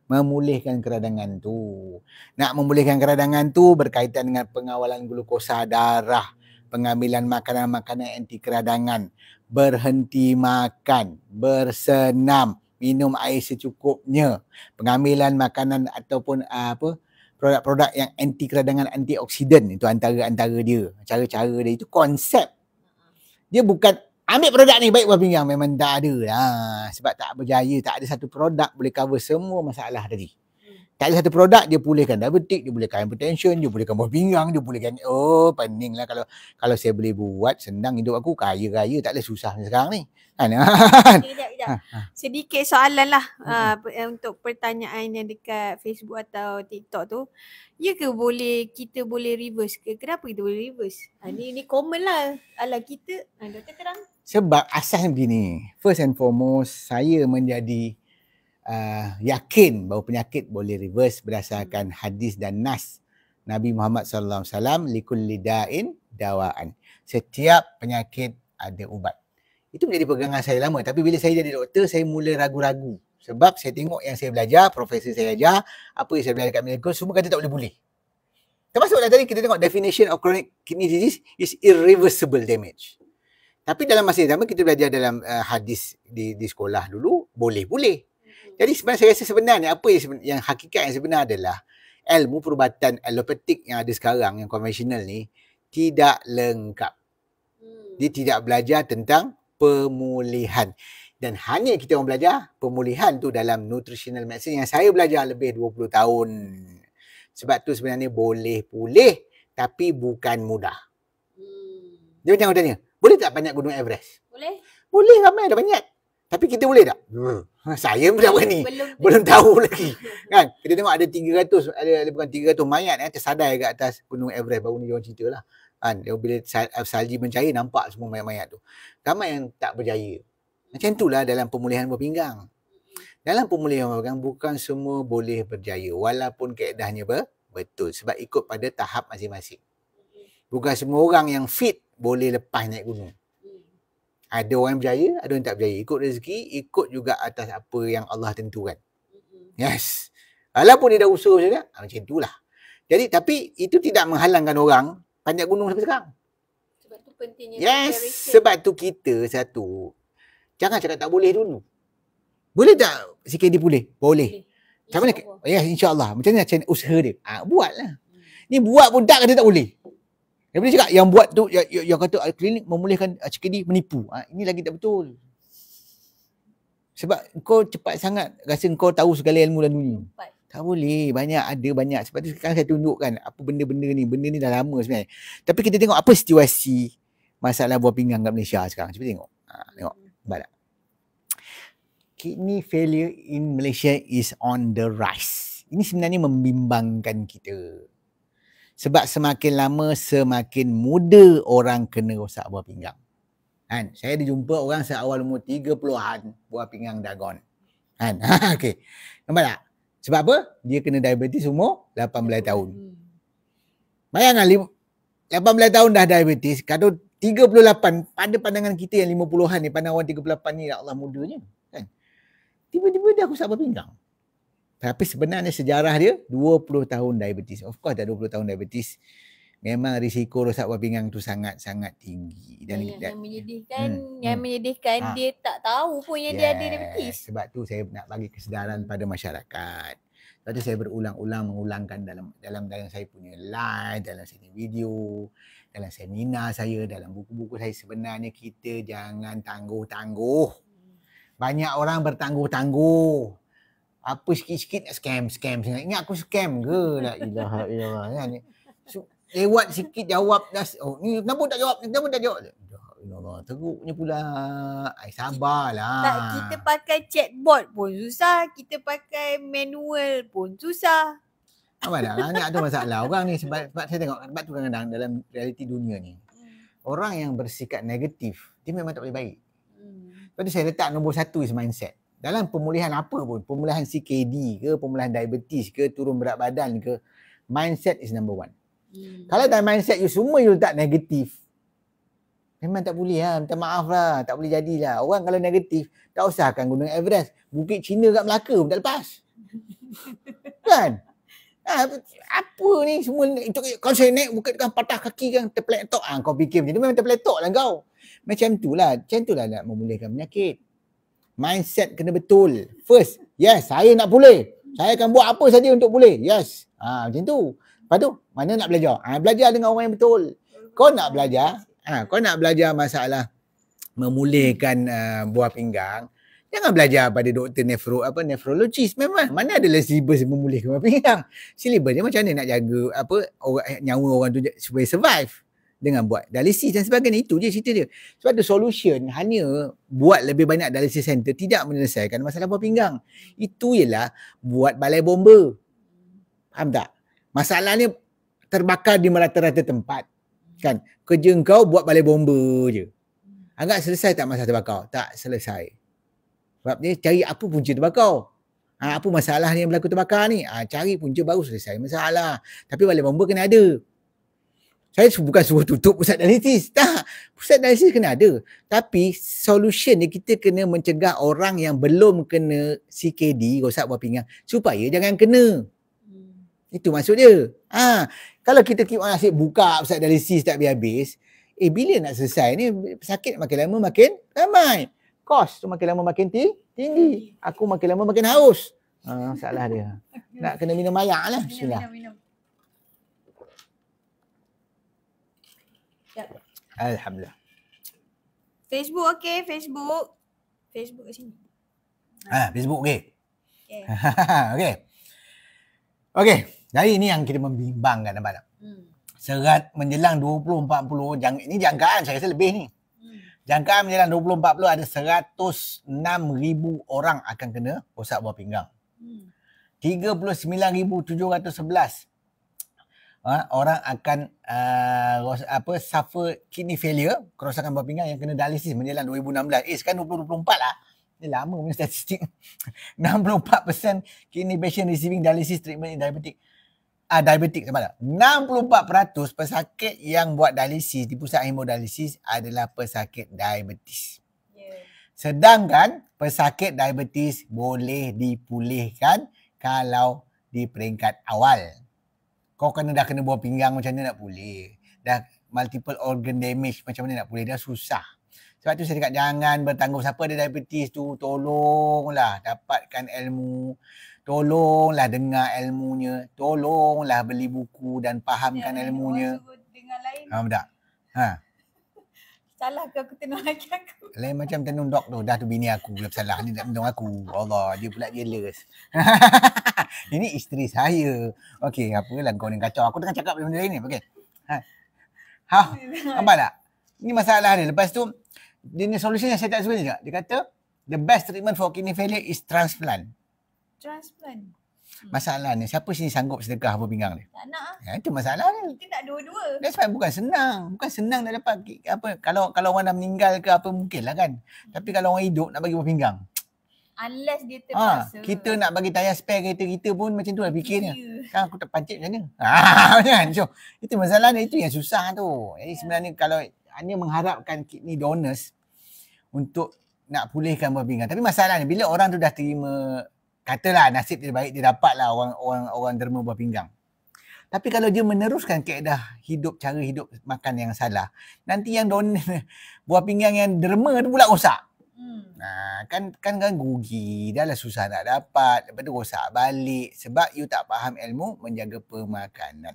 Memulihkan keradangan tu. Nak memulihkan keradangan tu berkaitan dengan pengawalan glukosa darah. Pengambilan makanan-makanan anti keradangan. Berhenti makan. Bersenam. Minum air secukupnya. Pengambilan makanan ataupun uh, apa produk-produk yang anti keradangan antioksidan itu antara-antara dia cara-cara dia itu konsep dia bukan ambil produk ni baik buah pinggang memang tak ada. Lah sebab tak berjaya tak ada satu produk boleh cover semua masalah tadi tak ada satu produk dia pulihkan diabetik, dia pulihkan hypertension, dia pulihkan buah pinggang, dia pulihkan oh pening lah kalau kalau saya boleh buat senang hidup aku kaya raya tak ada susah sekarang ni. Kan? *laughs* Sekejap, sekejap. Ha, ha. Sedikit soalan lah uh, untuk pertanyaan yang dekat Facebook atau TikTok tu. Ya ke boleh kita boleh reverse ke? Kenapa kita boleh reverse? Ha, ni, ni common lah ala kita. Ha, doktor terang. Sebab asasnya begini. First and foremost saya menjadi uh, yakin bahawa penyakit boleh reverse berdasarkan hmm. hadis dan nas Nabi Muhammad sallallahu alaihi wasallam likulli da'in dawaan. Setiap penyakit ada ubat. Itu menjadi pegangan saya lama tapi bila saya jadi doktor saya mula ragu-ragu sebab saya tengok yang saya belajar, profesor saya ajar, apa yang saya belajar dekat medical semua kata tak boleh boleh. Termasuklah tadi kita tengok definition of chronic kidney disease is irreversible damage. Tapi dalam masa yang sama kita belajar dalam uh, hadis di di sekolah dulu boleh boleh. Jadi sebenarnya saya rasa sebenarnya apa yang, sebenar, yang hakikat yang sebenar adalah ilmu perubatan alopatik yang ada sekarang yang konvensional ni tidak lengkap. Hmm. Dia tidak belajar tentang pemulihan. Dan hanya kita orang belajar pemulihan tu dalam nutritional medicine yang saya belajar lebih 20 tahun. Sebab tu sebenarnya boleh pulih tapi bukan mudah. Hmm. Dia macam tanya, boleh tak banyak gunung Everest? Boleh. Boleh ramai ada banyak. Tapi kita boleh tak? Hmm. Ha, saya pun tak berani. *laughs* Belum, belum tahu lagi. kan? Kita tengok ada 300, ada, ada bukan 300 mayat eh, tersadai kat atas Gunung Everest. Baru ni orang cerita lah. Kan? Bila salji mencair, nampak semua mayat-mayat tu. Ramai yang tak berjaya. Macam itulah dalam pemulihan buah pinggang. Dalam pemulihan buah pinggang, bukan semua boleh berjaya. Walaupun keedahnya ber- betul. Sebab ikut pada tahap masing-masing. Bukan semua orang yang fit boleh lepas naik gunung. Ada orang berjaya, ada orang tak berjaya. Ikut rezeki, ikut juga atas apa yang Allah tentukan. Yes. Walaupun dia dah usaha macam ah, macam itulah. Jadi tapi itu tidak menghalangkan orang panjat gunung sampai sekarang. Sebab tu pentingnya Yes, sebab tu kita satu jangan cakap tak boleh dulu. Boleh tak sikit dia boleh? Boleh. Macam mana? Ya, insya-Allah. Macam mana usaha dia? Ah, buatlah. Hmm. Ni buat pun tak kata tak boleh. Dia boleh cakap yang buat tu yang, yang kata ah, klinik memulihkan uh, CKD menipu. Ha, ini lagi tak betul. Sebab kau cepat sangat rasa kau tahu segala ilmu dalam dunia. Tak boleh. Banyak ada banyak. Sebab tu sekarang saya tunjukkan apa benda-benda ni. Benda ni dah lama sebenarnya. Tapi kita tengok apa situasi masalah buah pinggang kat Malaysia sekarang. Cuba tengok. Ha, tengok. Nampak tak? Kidney failure in Malaysia is on the rise. Ini sebenarnya membimbangkan kita. Sebab semakin lama semakin muda orang kena rosak buah pinggang. Kan? Saya dijumpa orang seawal umur 30-an buah pinggang dah gone. Kan? *laughs* Okey. Nampak tak? Sebab apa? Dia kena diabetes umur 18 tahun. Bayangkan 18 tahun dah diabetes. Kalau 38 pada pandangan kita yang 50-an ni, pandang orang 38 ni ya Allah mudanya. Kan? Tiba-tiba dia rosak buah pinggang. Tapi sebenarnya sejarah dia 20 tahun diabetes. Of course dah 20 tahun diabetes. Memang risiko rosak buah pinggang tu sangat-sangat tinggi. Dan, yang, dan, yang menyedihkan, hmm, yang hmm. menyedihkan ha. dia tak tahu pun yang yeah, dia ada diabetes. Sebab tu saya nak bagi kesedaran pada masyarakat. Sebab tu saya berulang-ulang mengulangkan dalam dalam dalam saya punya live, dalam sini video, dalam seminar saya, dalam buku-buku saya sebenarnya kita jangan tangguh-tangguh. Hmm. Banyak orang bertangguh-tangguh apa sikit-sikit nak scam scam sangat. Ingat aku scam ke? La ilaha illallah kan? So, lewat sikit jawab dah oh ni kenapa tak jawab? Kenapa tak jawab? Allah teruknya pula. Ai sabarlah. Tak kita pakai chatbot pun susah kita pakai manual pun susah. Apa dah ni ada masalah. Orang ni sebab, *laughs* sebab saya tengok sebab tu kadang-kadang dalam realiti dunia ni hmm. orang yang bersikap negatif dia memang tak boleh baik. Lepas tu saya letak nombor satu is mindset. Dalam pemulihan apa pun, pemulihan CKD ke, pemulihan diabetes ke, turun berat badan ke, mindset is number one. Hmm. Kalau dalam mindset you semua you letak negatif, memang tak boleh lah. Minta maaf lah. Tak boleh jadilah. Orang kalau negatif, tak usah akan guna Everest. Bukit Cina kat Melaka pun tak lepas. *laughs* kan? Ha, apa ni semua itu kalau saya naik bukit kan patah kaki kan terpeletok ah ha, kau fikir macam tu memang terpeletok lah kau macam tu lah macam tu lah nak memulihkan penyakit mindset kena betul. First yes saya nak pulih. Saya akan buat apa saja untuk pulih. Yes. Ha, macam tu. Lepas tu mana nak belajar? Ha, belajar dengan orang yang betul. Kau nak belajar ha, kau nak belajar masalah memulihkan uh, buah pinggang Jangan belajar pada doktor nefro apa nefrologis. Memang mana ada silibus memulihkan pinggang. Silibusnya macam mana nak jaga apa orang, nyawa orang tu supaya survive dengan buat dialisis dan sebagainya itu je cerita dia. Sebab ada solution hanya buat lebih banyak dialisis center tidak menyelesaikan masalah buah pinggang. Itu ialah buat balai bomba. Faham tak? Masalahnya terbakar di merata-rata tempat. Kan? Kerja kau buat balai bomba je. Agak selesai tak masalah terbakar? Tak selesai. Sebab dia cari apa punca terbakar. Ha, apa masalah yang berlaku terbakar ni? Ha, cari punca baru selesai masalah. Tapi balik bomba kena ada. Saya bukan suruh tutup pusat dialisis. Tak. Pusat dialisis kena ada. Tapi solution dia kita kena mencegah orang yang belum kena CKD, rosak buah pinggang. Supaya jangan kena. Hmm. Itu maksud dia. Ha, kalau kita keep on asyik buka pusat dialisis tak habis-habis, eh bila nak selesai ni sakit makin lama makin ramai kos tu makin lama makin tinggi. Aku makin lama makin haus. Ha, salah dia. *laughs* Nak kena minum air lah. Bismillah. Alhamdulillah. Facebook okey, Facebook. Facebook kat sini. Ah, ha, Facebook okey. Okey. *laughs* okey. Okey, dari ini yang kita membimbangkan nampak tak? Hmm. Serat menjelang 20 40 jang ini jangkaan saya rasa lebih ni. Jangkaan menjelang 2040 ada 106,000 orang akan kena rosak buah pinggang. Hmm. 39,711 ha, orang akan uh, apa suffer kidney failure, kerosakan buah pinggang yang kena dialisis menjelang 2016. Eh sekarang 2024 lah. Ini lama punya statistik. *laughs* 64% kidney patient receiving dialysis treatment in diabetic ah, diabetik sama tak? 64% pesakit yang buat dialisis di pusat hemodialisis adalah pesakit diabetes. Yeah. Sedangkan pesakit diabetes boleh dipulihkan kalau di peringkat awal. Kau kena dah kena buah pinggang macam mana nak pulih? Dah multiple organ damage macam mana nak pulih? Dah susah. Sebab tu saya cakap jangan bertanggung siapa ada diabetes tu tolonglah dapatkan ilmu tolonglah dengar ilmunya, tolonglah beli buku dan fahamkan ya, ilmunya. Dengar lain. Ha, tak? Ha. *laughs* Salah ke aku tenung lagi aku? Lain macam tenung dok tu. Dah tu bini aku pula salah. Ni nak tenung aku. Allah, dia pula jealous. *laughs* *laughs* Ini isteri saya. Okey, apalah kau ni kacau. Aku tengah cakap benda lain ni. Okey. Ha. Ha. Nampak tak? Ini masalah dia. Lepas tu, dia ni solusi yang saya tak suka juga. Dia kata, the best treatment for kidney failure is transplant transplant. Hmm. Masalah ni, siapa sini sanggup sedekah apa pinggang ni? Tak nak. Ya, itu masalah ni. Kita nak dua-dua. That's why bukan senang. Bukan senang nak dapat apa kalau kalau orang dah meninggal ke apa mungkin lah kan. Hmm. Tapi kalau orang hidup nak bagi buah pinggang. Unless dia terpaksa. Ha, kita nak bagi tayar spare kereta kita pun macam tu lah fikirnya. Yeah. Kan aku tak pancit macam mana? *laughs* Ha, kan? So, itu masalah ni. Itu yang susah tu. Jadi yeah. sebenarnya kalau hanya mengharapkan kidney donors untuk nak pulihkan buah pinggang. Tapi masalahnya bila orang tu dah terima katalah nasib dia baik dia dapat lah orang orang orang derma buah pinggang. Tapi kalau dia meneruskan keadaan hidup cara hidup makan yang salah, nanti yang don *laughs* buah pinggang yang derma tu pula rosak. Hmm. Nah, kan kan kan rugi, dah lah susah nak dapat, lepas tu rosak balik sebab you tak faham ilmu menjaga pemakanan.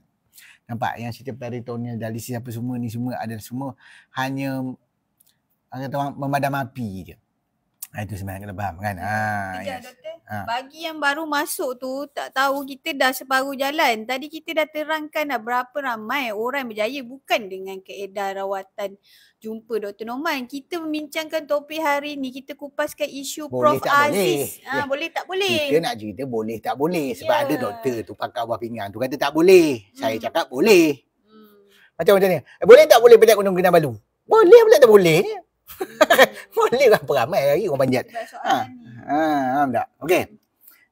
Nampak yang cerita peritoneal dialisis apa semua ni semua ada semua hanya kata orang memadam api je. Ha, itu sebenarnya kena faham kan. Ha, yes. doktor. Ha. Bagi yang baru masuk tu tak tahu kita dah separuh jalan. Tadi kita dah terangkan dah berapa ramai orang berjaya bukan dengan keadaan rawatan jumpa Dr. Norman. Kita membincangkan topik hari ni. Kita kupaskan isu boleh Prof. Aziz. Boleh. Ha, ya. boleh tak boleh? Kita nak cerita boleh tak boleh. Sebab ya. ada doktor tu pakai buah pinggang tu kata tak boleh. Hmm. Saya cakap boleh. Hmm. Macam macam ni. Eh, boleh tak boleh pedak gunung kena balu? Boleh boleh tak boleh. *laughs* Boleh lah ramai lagi orang panjat. Soalan Ha. ni. Ha, faham tak? Okey.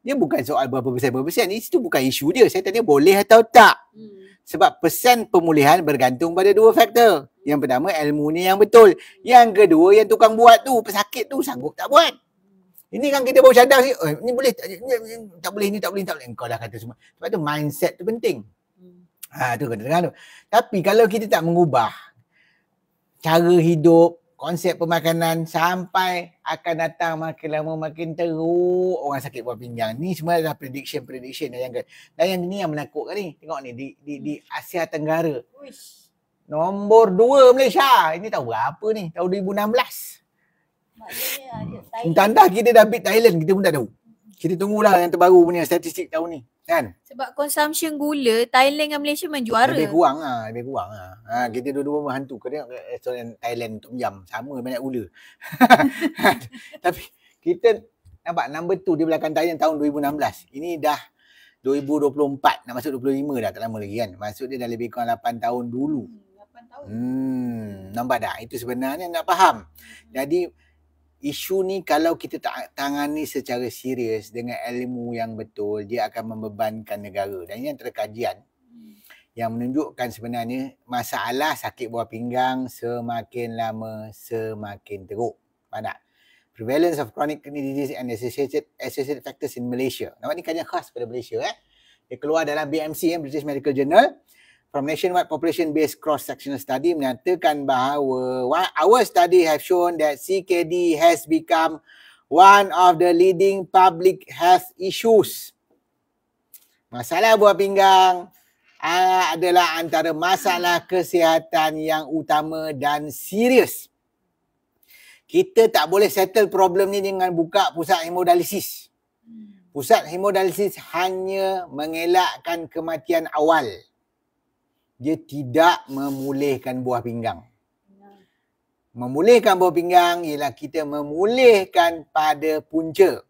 Dia bukan soal berapa persen, berapa persen. Ini tu bukan isu dia. Saya tanya boleh atau tak. Hmm. Sebab persen pemulihan bergantung pada dua faktor. Yang pertama ilmu ni yang betul. Yang kedua yang tukang buat tu, pesakit tu sanggup tak buat. Ini kan kita baru cadang ni, oh, ni boleh tak, ni, ni, tak boleh, ni tak boleh, tak boleh. Kau dah kata semua. Sebab tu mindset tu penting. Hmm. Ha tu kena dengar tu. Tapi kalau kita tak mengubah cara hidup, konsep pemakanan sampai akan datang makin lama makin teruk orang sakit buah pinggang. Ni semua adalah prediction prediction dan yang dan yang ni yang menakutkan ni. Tengok ni di di di Asia Tenggara. Uish. Nombor dua Malaysia. Ini tahu berapa ni? Tahun 2016. Maknanya ada Thailand. Tandah kita dah beat Thailand kita pun tak tahu. Kita tunggulah yang terbaru punya statistik tahun ni. Kan? Sebab consumption gula, Thailand dengan Malaysia main juara. Lebih kurang lah, lebih kurang lah. Ha, kita dua-dua berhantu. Kau tengok restoran Thailand Tom Yam. Sama banyak gula. *laughs* Tapi kita nampak number tu di belakang Thailand tahun 2016. Ini dah 2024 nak masuk 25 dah tak lama lagi kan. Maksud dia dah lebih kurang 8 tahun dulu. Hmm, 8 tahun. Hmm, nampak tak? Itu sebenarnya nak faham. Jadi isu ni kalau kita tak tangani secara serius dengan ilmu yang betul, dia akan membebankan negara. Dan ini antara kajian yang menunjukkan sebenarnya masalah sakit buah pinggang semakin lama semakin teruk. Tak? Prevalence of chronic kidney disease and associated associated factors in Malaysia. Nampak ni kajian khas pada Malaysia eh. Dia keluar dalam BMC eh, British Medical Journal from nationwide population based cross sectional study menyatakan bahawa wa- our study have shown that CKD has become one of the leading public health issues. Masalah buah pinggang uh, adalah antara masalah kesihatan yang utama dan serius. Kita tak boleh settle problem ni dengan buka pusat hemodialisis. Hmm. Pusat hemodialisis hanya mengelakkan kematian awal. Dia tidak memulihkan buah pinggang. Memulihkan buah pinggang ialah kita memulihkan pada punca.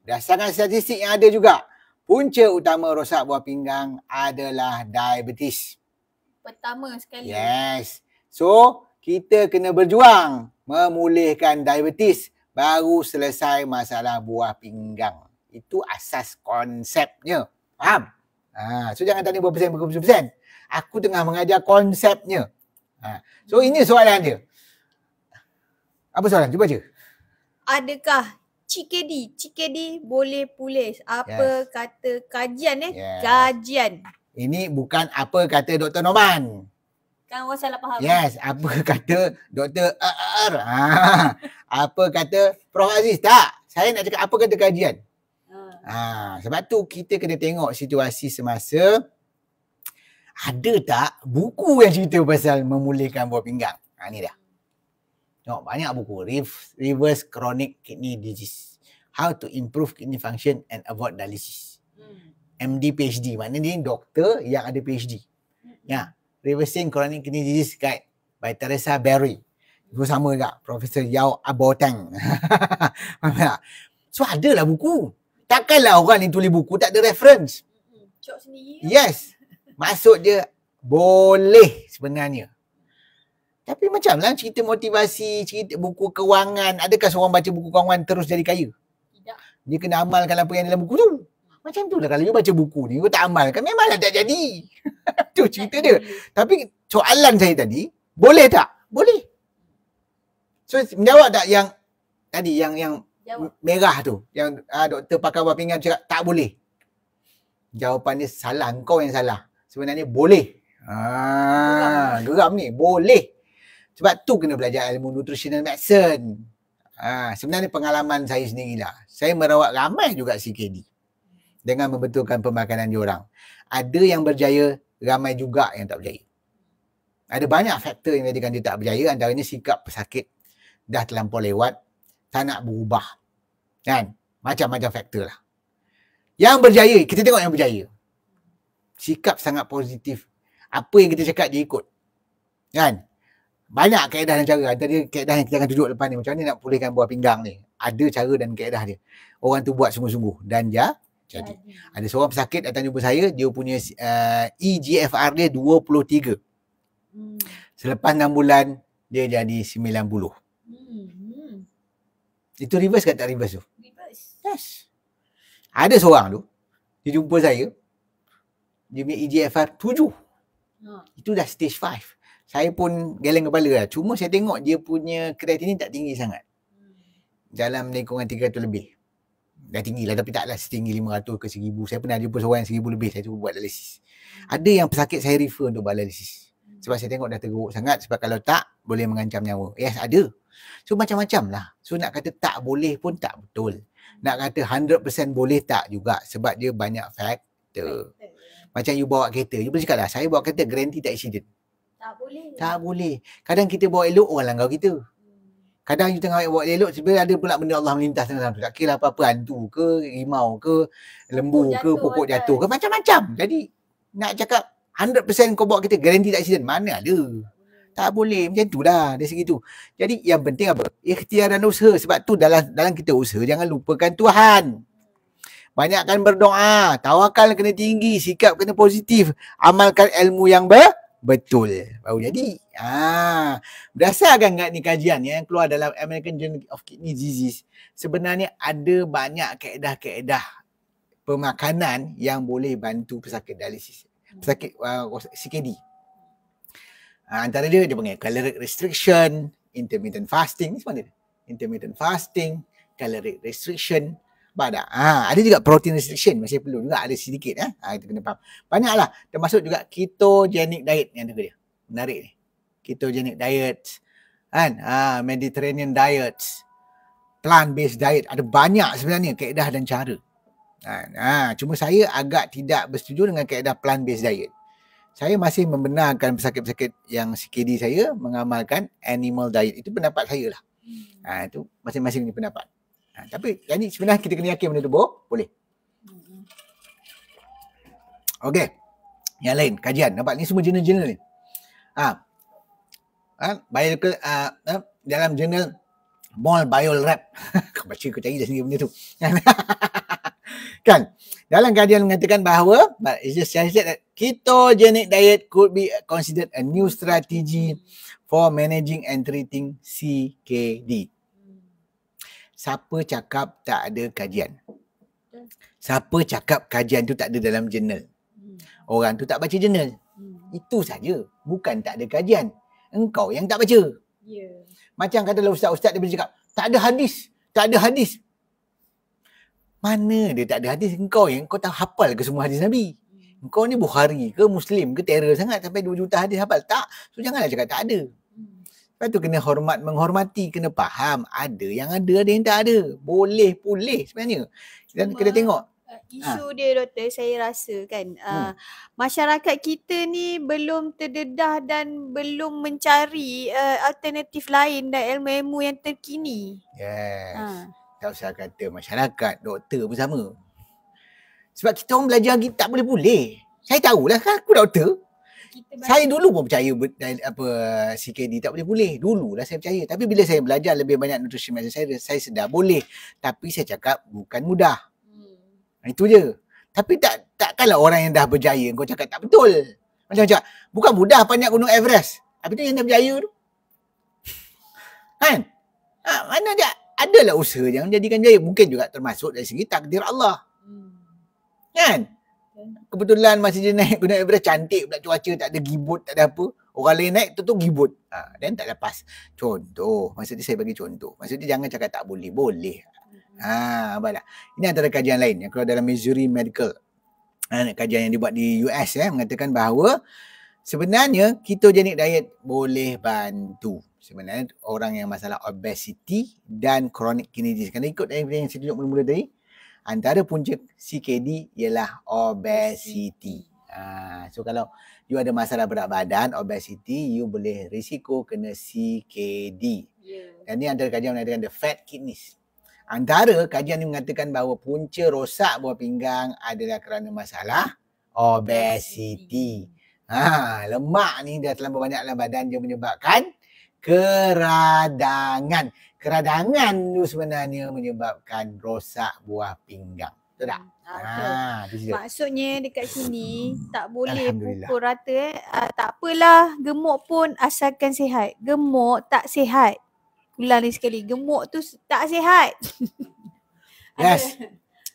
Berdasarkan statistik yang ada juga, punca utama rosak buah pinggang adalah diabetes. Pertama sekali. Yes. So, kita kena berjuang memulihkan diabetes baru selesai masalah buah pinggang. Itu asas konsepnya. Faham? Ha, so jangan tanya berapa persen, berapa persen. Aku tengah mengajar konsepnya. Ha, so ini soalan dia. Apa soalan? Cuba baca. Adakah CKD, CKD boleh pulih? Apa kata kajian eh? Yes. Kajian. Ini bukan apa kata Dr. Norman. Kan orang salah faham. Yes, apa kata Dr. Er. Ha, apa kata Prof Aziz? Tak. Saya nak cakap apa kata kajian. Ha. Ha, sebab tu kita kena tengok situasi semasa ada tak buku yang cerita pasal memulihkan buah pinggang. Ha, ni dah. Tengok banyak buku. Rev- Reverse Chronic Kidney Disease. How to improve kidney function and avoid dialysis. Hmm. MD PhD. Maknanya dia doktor yang ada PhD. Ya. Reversing Chronic Kidney Disease Guide by Teresa Berry. Itu sama juga. Profesor Yao Aboteng. *laughs* So adalah buku. Takkanlah orang ni tulis buku tak ada reference. Hmm. Cok sendiri. Yes. Maksud dia boleh sebenarnya. Tapi macam lah cerita motivasi, cerita buku kewangan. Adakah seorang baca buku kewangan terus jadi kaya? Tidak. Dia kena amalkan apa yang dalam buku tu. Macam tu lah kalau you baca buku ni, you tak amalkan memanglah tak jadi. *laughs* tu cerita dia. Tapi soalan saya tadi, boleh tak? Boleh. So menjawab tak yang tadi yang yang Jawab. merah tu, yang uh, doktor pakar buah pinggang cakap tak boleh. Jawapan dia salah, kau yang salah. Sebenarnya boleh. Ah, geram ni, boleh. Sebab tu kena belajar ilmu nutritional medicine. Ah, sebenarnya pengalaman saya sendirilah. Saya merawat ramai juga CKD dengan membetulkan pemakanan diorang. Ada yang berjaya, ramai juga yang tak berjaya. Ada banyak faktor yang menjadikan dia tak berjaya. Antaranya sikap pesakit dah terlampau lewat, tak nak berubah. Kan? Macam-macam faktor lah. Yang berjaya, kita tengok yang berjaya. Sikap sangat positif. Apa yang kita cakap dia ikut. Kan? Banyak kaedah dan cara. Antara dia kaedah yang kita akan tunjuk depan ni. Macam mana nak pulihkan buah pinggang ni. Ada cara dan kaedah dia. Orang tu buat sungguh-sungguh. Dan dia jadi. Ada seorang pesakit datang jumpa saya. Dia punya uh, EGFR dia 23. Hmm. Selepas 6 bulan, dia jadi 90. Hmm. Itu reverse ke tak reverse tu? Reverse. Yes. Ada seorang tu, dia jumpa saya, dia punya EGFR 7. Ha. Itu dah stage 5. Saya pun geleng kepala lah. Cuma saya tengok dia punya kreatinin tak tinggi sangat. Hmm. Dalam lingkungan 300 lebih. Dah tinggi lah tapi taklah setinggi 500 ke 1000. Saya pernah jumpa seorang yang 1000 lebih. Saya cuba buat analisis. Ada yang pesakit saya refer untuk buat analisis. Sebab saya tengok dah teruk sangat. Sebab kalau tak, boleh mengancam nyawa. Yes, ada. So macam-macam lah. So nak kata tak boleh pun tak betul. Nak kata 100% boleh tak juga. Sebab dia banyak faktor. Macam you bawa kereta. You boleh cakap lah, saya bawa kereta guarantee tak accident. Tak boleh. Tak boleh. Kadang kita bawa elok, orang langgar kita. Hmm. Kadang you tengah bawa elok, sebenarnya ada pula benda Allah melintas tengah tu. Tak kira apa-apa, hantu ke, rimau ke, lembu ke, jatuh pokok atas. jatuh ke, macam-macam. Jadi, nak cakap 100% kau bawa kereta guarantee tak accident, mana ada. Tak boleh macam tu lah dari segi tu. Jadi yang penting apa? Ikhtiar dan usaha. Sebab tu dalam dalam kita usaha jangan lupakan Tuhan. Banyakkan berdoa, tawakal kena tinggi, sikap kena positif, amalkan ilmu yang ber betul. Baru jadi. Ah, berdasarkan ni kajian yang keluar dalam American Journal of Kidney Disease, sebenarnya ada banyak kaedah-kaedah pemakanan yang boleh bantu pesakit dialisis. Pesakit uh, CKD. Uh, antara dia dia panggil caloric restriction, intermittent fasting. Ni dia. Intermittent fasting, caloric restriction. Pada. Ha, ada juga protein restriction. Masih perlu juga ada sedikit. Eh? Ha, itu kena faham. Banyaklah. Termasuk juga ketogenic diet yang ada dia. Menarik ni. Ketogenic diet. Kan? Ha, Mediterranean diet. Plant-based diet. Ada banyak sebenarnya kaedah dan cara. Ha, ha, cuma saya agak tidak bersetuju dengan kaedah plant-based diet saya masih membenarkan pesakit-pesakit yang CKD saya mengamalkan animal diet. Itu pendapat saya lah. Hmm. Ha, itu masing-masing punya pendapat. Ha, tapi yang ni sebenarnya kita kena yakin benda tu bo, boleh. Okey. Yang lain, kajian. Nampak ni semua jurnal-jurnal ni. Ha. Ha, biological, uh, uh, dalam jurnal Mall Biol Rap. *laughs* kau baca, kau cari sendiri benda tu. *laughs* kan? Dalam kajian mengatakan bahawa it's just suggested that ketogenic diet could be considered a new strategy for managing and treating CKD. Siapa cakap tak ada kajian? Siapa cakap kajian tu tak ada dalam jurnal? Orang tu tak baca jurnal. Itu saja. Bukan tak ada kajian. Engkau yang tak baca. Ya. Macam katalah ustaz-ustaz dia boleh cakap, tak ada hadis. Tak ada hadis. Mana dia tak ada hadis? Engkau yang kau tahu hafal ke semua hadis Nabi? Engkau ni Bukhari ke Muslim ke terror sangat sampai 2 juta hadis hafal? Tak. So janganlah cakap tak ada. Lepas tu kena hormat, menghormati, kena faham. Ada yang ada, ada yang tak ada. Boleh, boleh sebenarnya. Dan Cuma- kena tengok. Uh, isu dia doktor saya rasa kan uh, Hmm. masyarakat kita ni belum terdedah dan belum mencari uh, alternatif lain dan ilmu-ilmu yang terkini. Yes. Ha. Tak usah kata masyarakat, doktor pun sama. Sebab kita orang belajar kita tak boleh-boleh. Saya tahulah kan aku doktor. Kita Saya dulu pun percaya apa CKD tak boleh boleh. Dululah saya percaya. Tapi bila saya belajar lebih banyak nutrition medicine saya saya sedar boleh. Tapi saya cakap bukan mudah. Hmm. Itu je. Tapi tak takkanlah orang yang dah berjaya kau cakap tak betul. Macam cakap bukan mudah panjat gunung Everest. Habis tu yang dah berjaya tu. Kan? Ha, mana dia adalah usaha yang menjadikan jaya. Mungkin juga termasuk dari segi takdir Allah. Hmm. Kan? Kebetulan masa dia naik gunung Everest cantik pula cuaca tak ada gibut tak ada apa. Orang lain naik tu tu gibut. Ha, dan tak lepas. Contoh. Maksudnya saya bagi contoh. Maksudnya jangan cakap tak boleh. Boleh. Ha, tak? Ini antara kajian lain yang keluar dalam Missouri Medical. Ha, kajian yang dibuat di US eh, mengatakan bahawa sebenarnya ketogenic diet boleh bantu. Sebenarnya orang yang masalah obesity dan chronic kidney disease. Kerana ikut yang saya tunjuk mula-mula tadi, antara punca CKD ialah obesity. Ha, so kalau you ada masalah berat badan, obesity, you boleh risiko kena CKD. Dan ni antara kajian mengatakan the fat kidneys. Antara kajian ni mengatakan bahawa punca rosak buah pinggang adalah kerana masalah obesity. Ha, lemak ni dah terlalu banyak dalam badan dia menyebabkan keradangan. Keradangan tu sebenarnya menyebabkan rosak buah pinggang. Betul tak? Ah, betul. Ha, dia. Maksudnya dekat sini tak boleh pukul rata eh. Uh, tak apalah gemuk pun asalkan sihat. Gemuk tak sihat. ulang lagi sekali. Gemuk tu tak sihat. *laughs* Yes.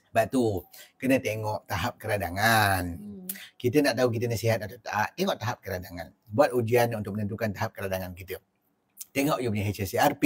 Sebab tu kena tengok tahap keradangan. Hmm. Kita nak tahu kita nasihat atau tak, tengok tahap keradangan. Buat ujian untuk menentukan tahap keradangan kita. Tengok you punya HSCRP,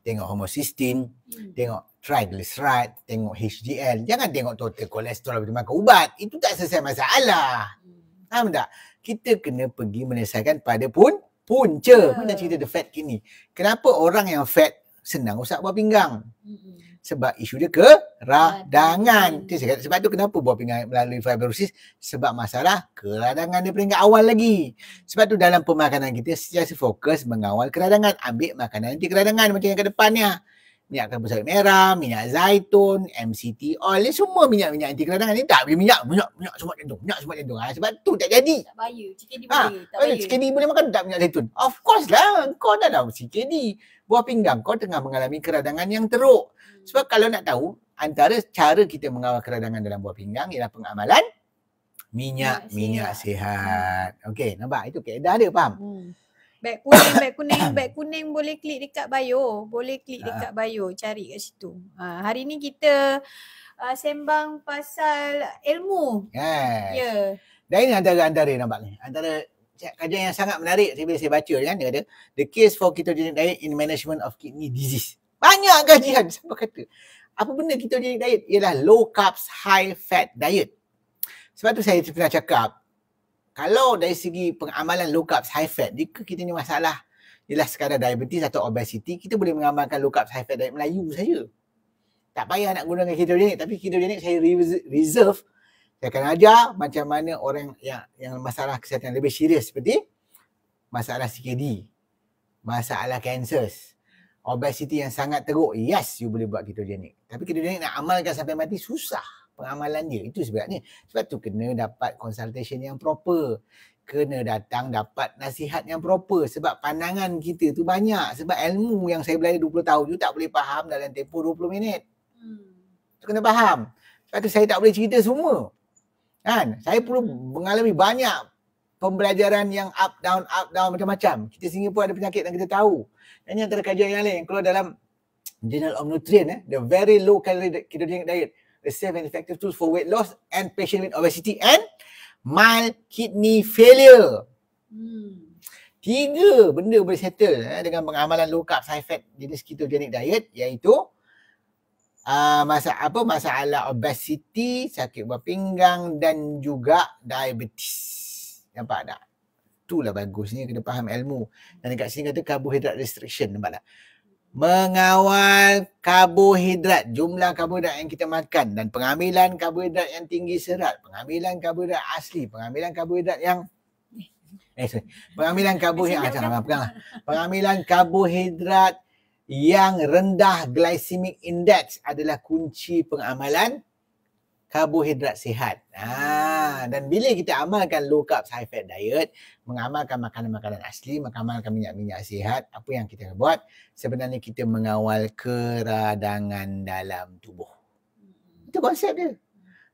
tengok homocysteine, Hmm. tengok triglyceride, tengok HDL. Jangan tengok total kolesterol bila makan ubat. Itu tak selesai masalah. Hmm. Faham tak? Kita kena pergi menyelesaikan pada pun punca. Ya. Mana cerita the fat kini. Kenapa orang yang fat senang rosak buah pinggang? Hmm. Sebab isu dia keradangan. Itu saya kata, sebab tu kenapa buah pinggang melalui fibrosis? Sebab masalah keradangan dia peringkat awal lagi. Sebab tu dalam pemakanan kita sentiasa fokus mengawal keradangan. Ambil makanan anti keradangan macam yang ke depannya. Minyak kelapa sawit merah, minyak zaitun, MCT oil. Ni semua minyak-minyak anti keradangan. Ni tak beli minyak, minyak, minyak semua jantung. Minyak semua jantung. Ha, sebab tu tak jadi. Tak bahaya. CKD Ha, boleh. Tak bahaya. CKD boleh makan tak minyak zaitun? Of course lah. Kau dalam CKD. Buah pinggang kau tengah mengalami keradangan yang teruk. Hmm. Sebab kalau nak tahu, antara cara kita mengawal keradangan dalam buah pinggang ialah pengamalan minyak Minyak minyak sihat. sihat. Okey, nampak itu kaedah dia faham? Hmm. Beg kuning, beg kuning, *coughs* beg kuning boleh klik dekat bio. Boleh klik Ha. dekat bio. Cari kat situ. Ha, hari ni kita uh, sembang pasal ilmu. Yes. Ya. Dan ini antara-antara nampak ni. Antara kajian yang sangat menarik saya bila saya baca kan dia kata the case for ketogenic diet in management of kidney disease. Banyak kajian *laughs* siapa kata. Apa benda ketogenic diet ialah low carbs high fat diet. Sebab tu saya pernah cakap kalau dari segi pengamalan low carbs high fat jika kita ni masalah ialah sekadar diabetes atau obesity kita boleh mengamalkan low carbs high fat diet Melayu saja. Tak payah nak gunakan ketogenic tapi ketogenic saya res- reserve saya akan ajar macam mana orang yang yang masalah kesihatan lebih serius seperti masalah CKD, masalah cancers, obesity yang sangat teruk. Yes, you boleh buat ketogenic. Tapi ketogenic nak amalkan sampai mati susah pengamalan dia. Itu sebenarnya. Sebab tu kena dapat consultation yang proper. Kena datang dapat nasihat yang proper. Sebab pandangan kita tu banyak. Sebab ilmu yang saya belajar 20 tahun tu tak boleh faham dalam tempoh 20 minit. Hmm. Tu kena faham. Sebab tu saya tak boleh cerita semua. Kan? Saya perlu mengalami banyak pembelajaran yang up down up down macam-macam. Kita sendiri pun ada penyakit yang kita tahu. Dan yang antara kajian yang lain yang keluar dalam Journal of Nutrient eh, the very low calorie ketogenic diet, the safe and effective tools for weight loss and patient with obesity and mild kidney failure. Hmm. Tiga benda boleh settle eh, dengan pengamalan low carb high fat jenis ketogenic diet iaitu uh, masa apa masalah obesity, sakit buah pinggang dan juga diabetes. Nampak tak? Itulah bagusnya kena faham ilmu. Dan dekat sini kata carbohydrate restriction nampak tak? Mengawal karbohidrat, jumlah karbohidrat yang kita makan dan pengambilan karbohidrat yang tinggi serat, pengambilan karbohidrat asli, pengambilan karbohidrat yang eh sorry, pengambilan karbohidrat ah, jangan pengambilan karbohidrat yang rendah glycemic index adalah kunci pengamalan karbohidrat sihat. Ha, dan bila kita amalkan low carb high fat diet, mengamalkan makanan-makanan asli, mengamalkan minyak-minyak sihat, apa yang kita buat? Sebenarnya kita mengawal keradangan dalam tubuh. Itu konsep dia.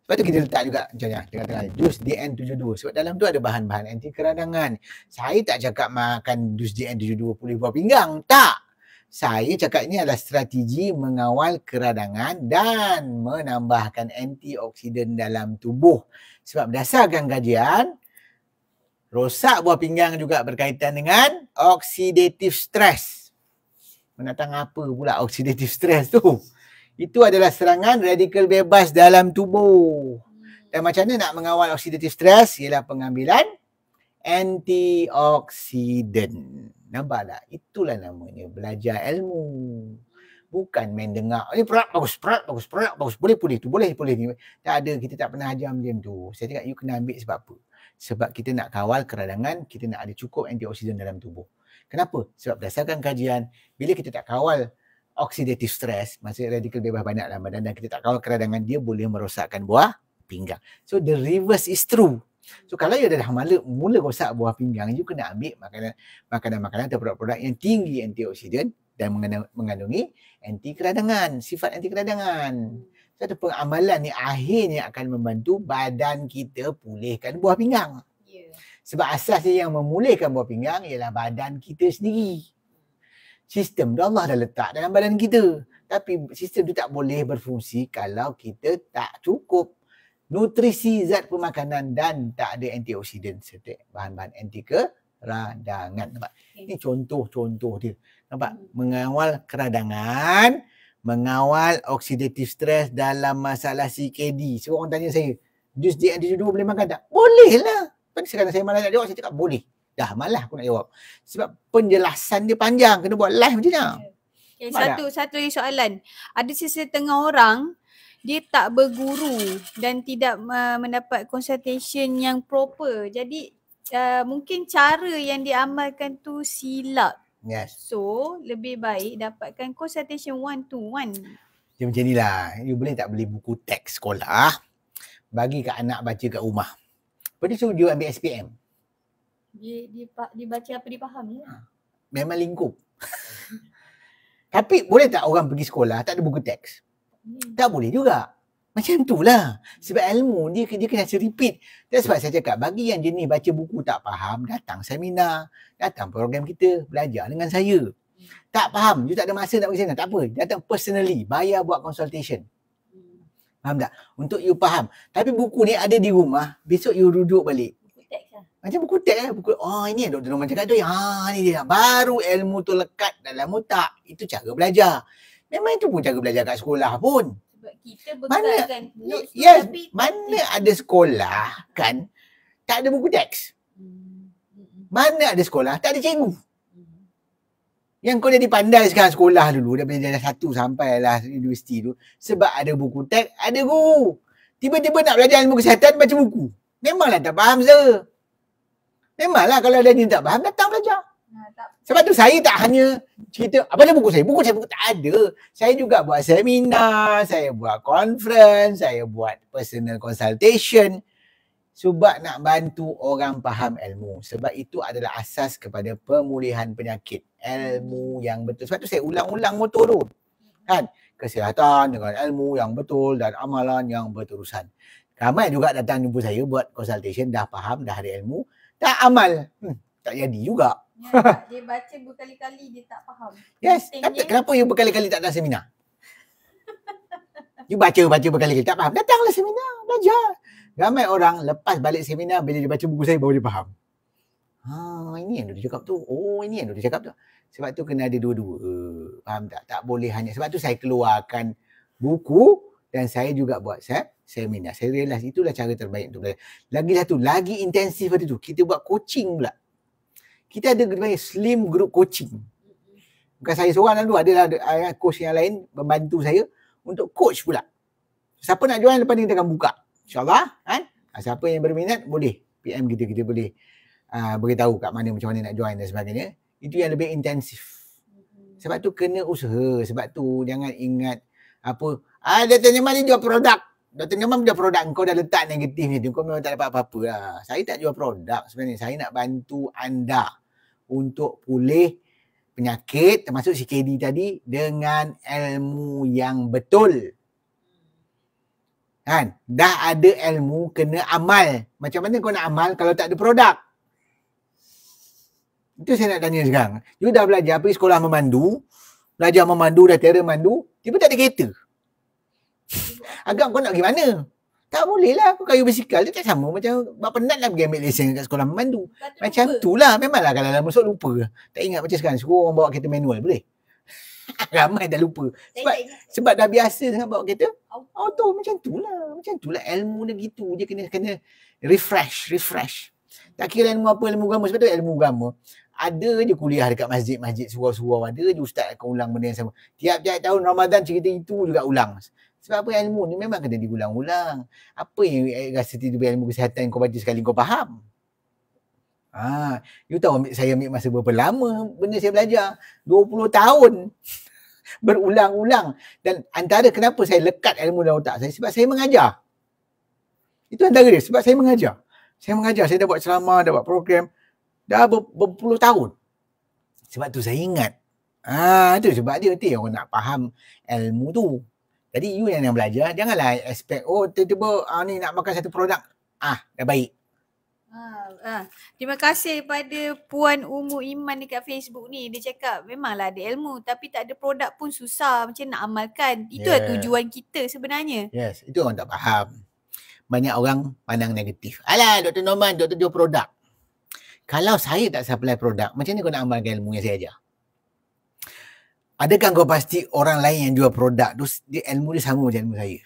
Sebab tu kita letak juga contohnya tengah-tengah jus DN72 sebab dalam tu ada bahan-bahan anti keradangan. Saya tak cakap makan jus DN72 pulih buah pinggang. Tak. Saya cakap ini adalah strategi mengawal keradangan dan menambahkan antioksidan dalam tubuh. Sebab berdasarkan kajian, rosak buah pinggang juga berkaitan dengan oxidative stress. Menatang apa pula oxidative stress tu? Itu adalah serangan radikal bebas dalam tubuh. Dan macam mana nak mengawal oxidative stress? Ialah pengambilan antioksidan. Nampak tak? Itulah namanya belajar ilmu. Bukan main dengar, ni perak bagus, perak bagus, perak bagus. Boleh pulih tu, boleh pulih ni. Tak ada, kita tak pernah ajar macam tu. Saya cakap you kena ambil sebab apa? Sebab kita nak kawal keradangan, kita nak ada cukup antioksidan dalam tubuh. Kenapa? Sebab berdasarkan kajian, bila kita tak kawal oxidative stress, maksudnya radikal bebas banyak dalam badan dan kita tak kawal keradangan, dia boleh merosakkan buah pinggang. So the reverse is true. So kalau you dah mula, mula rosak buah pinggang, you kena ambil makanan makanan-makanan atau produk-produk yang tinggi antioksidan dan mengandung- mengandungi anti keradangan, sifat anti keradangan. Satu pengamalan ni akhirnya akan membantu badan kita pulihkan buah pinggang. Ya. Sebab asas dia yang memulihkan buah pinggang ialah badan kita sendiri. sistem tu Allah dah letak dalam badan kita. Tapi sistem tu tak boleh berfungsi kalau kita tak cukup nutrisi zat pemakanan dan tak ada antioksidan serta bahan-bahan anti keradangan. Nampak? Ini contoh-contoh dia. Nampak? Hmm. Mengawal keradangan, mengawal oxidative stress dalam masalah CKD. So orang tanya saya, jus D anti boleh makan tak? Boleh lah. Tapi sekarang saya malah nak jawab, saya cakap boleh. Dah malah aku nak jawab. Sebab penjelasan dia panjang, kena buat live macam mana. Okay, satu satu soalan. Ada sesetengah orang dia tak berguru dan tidak uh, mendapat consultation yang proper. Jadi uh, mungkin cara yang diamalkan tu silap. Yes. So lebih baik dapatkan consultation one to one. Dia macam ni lah. You boleh tak beli buku teks sekolah, bagi kat anak baca kat rumah. Lepas tu suruh dia ambil SPM. Dia, dia, dia baca apa dia faham je. lah. Memang lingkup. *laughs* Tapi boleh tak orang pergi sekolah tak ada buku teks? Hmm. Tak boleh juga. Macam tu lah. Sebab ilmu dia, dia kena repeat. That's why saya cakap bagi yang jenis baca buku tak faham, datang seminar, datang program kita, belajar dengan saya. Tak faham, you tak ada masa nak pergi sana, tak apa. Datang personally, bayar buat consultation. Hmm. Faham tak? Untuk you faham. Tapi buku ni ada di rumah, besok you duduk balik. Buku teks lah. Macam buku teks eh. Buku, oh ini Dr. Norman cakap tu. Ha ni dia. Baru ilmu tu lekat dalam otak. Itu cara belajar. Memang itu pun cara belajar kat sekolah pun. Sebab kita Mana? bekalkan notes tu Yes, tapi mana ada sekolah kan tak ada buku teks. Hmm. Mana ada sekolah tak ada cikgu. Hmm. Yang kau jadi pandai sekarang sekolah dulu daripada darjah satu sampai lah universiti tu sebab ada buku teks, ada guru. Tiba-tiba nak belajar ilmu kesihatan baca buku. Memanglah tak faham se. Memanglah kalau ada yang tak faham datang belajar. Ha, tak Sebab tu saya tak hanya cerita, apa dia buku saya? Buku saya buku tak ada. Saya juga buat seminar, saya buat conference, saya buat personal consultation. Sebab nak bantu orang faham ilmu. Sebab itu adalah asas kepada pemulihan penyakit. Ilmu yang betul. Sebab tu saya ulang-ulang motor tu. Kan? Kesihatan dengan ilmu yang betul dan amalan yang berterusan. Ramai juga datang jumpa saya buat consultation, dah faham, dah ada ilmu. Tak amal. Hmm, tak jadi juga. Ya, *laughs* dia baca berkali-kali dia tak faham. Yes. Tapi Pentingnya- kenapa you berkali-kali tak datang seminar? You baca, baca berkali-kali tak faham. Datanglah seminar, belajar. Ramai orang lepas balik seminar bila dia baca buku saya baru dia faham. Ha, ini yang dia cakap tu. Oh, ini yang dia cakap tu. Sebab tu kena ada dua-dua. Faham tak? Tak boleh hanya. Sebab tu saya keluarkan buku dan saya juga buat saya seminar. Saya realise itulah cara terbaik untuk belajar. Lagi satu, lagi intensif pada tu. Kita buat coaching pula. Kita ada panggil slim group coaching. Bukan saya seorang dulu, ada, ada, coach yang lain membantu saya untuk coach pula. Siapa nak join lepas ni kita akan buka. InsyaAllah. Kan? Ah, Siapa yang berminat boleh PM kita, kita boleh uh, beritahu kat mana macam mana nak join dan sebagainya. Itu yang lebih intensif. Sebab tu kena usaha. Sebab tu jangan ingat apa. Ah, Dr. Nyaman ni jual produk. Dr. Nyaman jual produk. Kau dah letak negatif ni. Kau memang tak dapat apa-apa lah. Saya tak jual produk sebenarnya. Saya nak bantu anda untuk pulih penyakit termasuk CKD tadi dengan ilmu yang betul. Kan? Dah ada ilmu, kena amal. Macam mana kau nak amal kalau tak ada produk? Itu saya nak tanya sekarang. You dah belajar pergi sekolah memandu, belajar memandu, dah tiada mandu, tiba tak ada kereta. Agak kau nak pergi mana? Tak boleh lah. Kau kayu bersikal tu tak sama. Macam buat penat lah pergi ambil lesen kat sekolah memandu. Kata Macam lupa. tu lah. Memanglah kalau dalam masuk lupa. Tak ingat macam sekarang. Suruh orang bawa kereta manual. Boleh? *laughs* Ramai dah lupa. Sebab, sebab dah biasa sangat bawa kereta. Auto. Auto macam tu lah. Macam tu lah. Ilmu dia gitu. Dia kena kena refresh. Refresh. Tak kira ilmu apa ilmu agama. Sebab tu ilmu agama. Ada je kuliah dekat masjid-masjid surau-surau. Ada je ustaz akan ulang benda yang sama. Tiap-tiap tahun Ramadan cerita itu juga ulang. Sebab apa ilmu ni memang kena diulang-ulang. Apa yang eh, rasa tiba ilmu kesihatan kau baca sekali kau faham? Ah, you tahu saya ambil masa berapa lama benda saya belajar? 20 tahun. *laughs* Berulang-ulang. Dan antara kenapa saya lekat ilmu dalam otak saya sebab saya mengajar. Itu antara dia sebab saya mengajar. Saya mengajar, saya dah buat ceramah, dah buat program dah ber, berpuluh tahun. Sebab tu saya ingat. Ah, tu sebab dia tu orang nak faham ilmu tu. Jadi you yang yang belajar, janganlah expect oh tiba-tiba ah, ni nak makan satu produk. Ah, dah baik. Ha, ha. Terima kasih pada Puan Umu Iman dekat Facebook ni. Dia cakap memanglah ada ilmu tapi tak ada produk pun susah macam nak amalkan. Itu. Yeah. tujuan kita sebenarnya. Yes, itu orang tak faham. Banyak orang pandang negatif. Alah, Dr. Norman, Dr. jual produk. Kalau saya tak supply produk, macam mana kau nak amalkan ilmu yang saya ajar? Adakah kau pasti orang lain yang jual produk tu dia ilmu dia sama macam ilmu saya?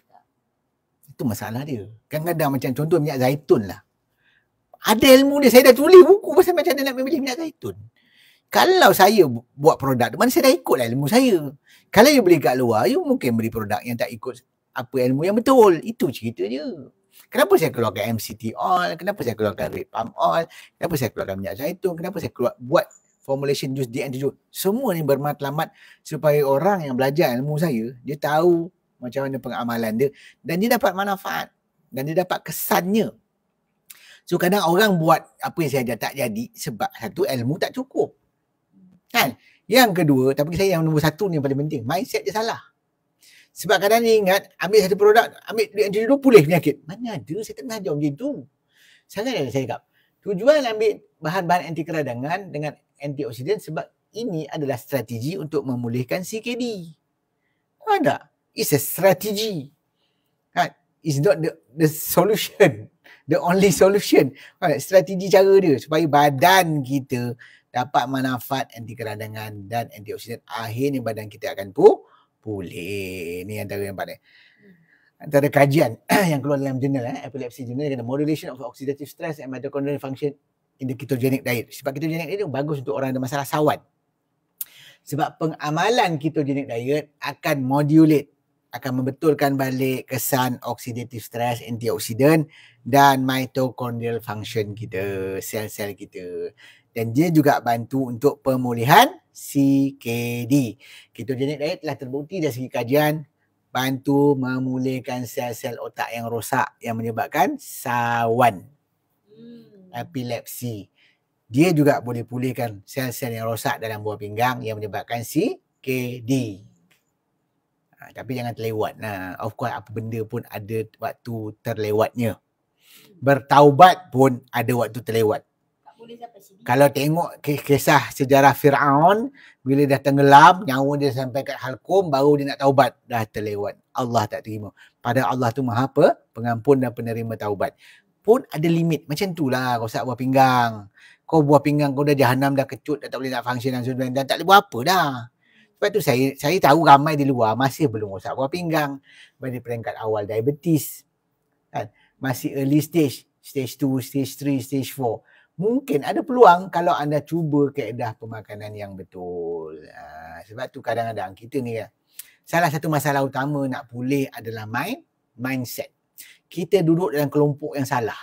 Itu masalah dia. Kadang-kadang macam contoh minyak zaitun lah. Ada ilmu dia, saya dah tulis buku pasal macam mana nak memilih minyak zaitun. Kalau saya bu- buat produk tu, mana saya dah ikut lah ilmu saya. Kalau you beli kat luar, you mungkin beli produk yang tak ikut apa ilmu yang betul. Itu cerita je. Kenapa saya keluarkan MCT oil? Kenapa saya keluarkan red palm oil? Kenapa saya keluarkan minyak zaitun? Kenapa saya keluar buat formulation jus DN7? Semua ni bermatlamat supaya orang yang belajar ilmu saya, dia tahu macam mana pengamalan dia dan dia dapat manfaat dan dia dapat kesannya. So kadang orang buat apa yang saya ajar tak jadi sebab satu ilmu tak cukup. Kan? Yang kedua, tapi saya yang nombor satu ni yang paling penting, mindset dia salah. Sebab kadang dia ingat ambil satu produk, ambil duit anti dulu pulih penyakit. Mana ada, saya pernah ajar macam tu. Sangat saya cakap. Tujuan ambil bahan-bahan anti keradangan dengan antioksidan sebab ini adalah strategi untuk memulihkan CKD. Ada. It's a strategy. Kan? It's not the the solution. *laughs* The only solution. Kan? Strategi cara dia supaya badan kita dapat manfaat anti keradangan dan antioksidan. Akhirnya badan kita akan pu pulih. Ni antara yang paling. Antara kajian *clears throat* yang keluar dalam jurnal eh, epilepsy journal kata modulation of oxidative stress and mitochondrial function in the ketogenic diet. Sebab ketogenic diet tu bagus untuk orang ada masalah sawan. Sebab pengamalan ketogenic diet akan modulate akan membetulkan balik kesan oxidative stress, antioksidan dan mitochondrial function kita, sel-sel kita. Dan dia juga bantu untuk pemulihan CKD. Ketogenic diet telah terbukti dari segi kajian bantu memulihkan sel-sel otak yang rosak yang menyebabkan sawan. Epilepsi. Dia juga boleh pulihkan sel-sel yang rosak dalam buah pinggang yang menyebabkan CKD. Ha, tapi jangan terlewat. Nah, of course apa benda pun ada waktu terlewatnya. Bertaubat pun ada waktu terlewat. Kalau tengok ki- kisah sejarah Fir'aun, bila dah tenggelam, nyawa dia sampai kat halkum, baru dia nak taubat. Dah terlewat. Allah tak terima. Padahal Allah tu maha apa? Pengampun dan penerima taubat. Pun ada limit. Macam tu lah rosak buah pinggang. Kau buah pinggang kau dah jahanam, dah kecut, dah tak boleh nak function dan sebagainya. Dan tak boleh buat apa dah. Sebab tu saya saya tahu ramai di luar masih belum rosak buah pinggang. Pada peringkat awal diabetes. Kan? Masih early stage. Stage 2, stage 3, stage 4 mungkin ada peluang kalau anda cuba kaedah pemakanan yang betul. Ha, sebab tu kadang-kadang kita ni kan, salah satu masalah utama nak pulih adalah mind, mindset. Kita duduk dalam kelompok yang salah.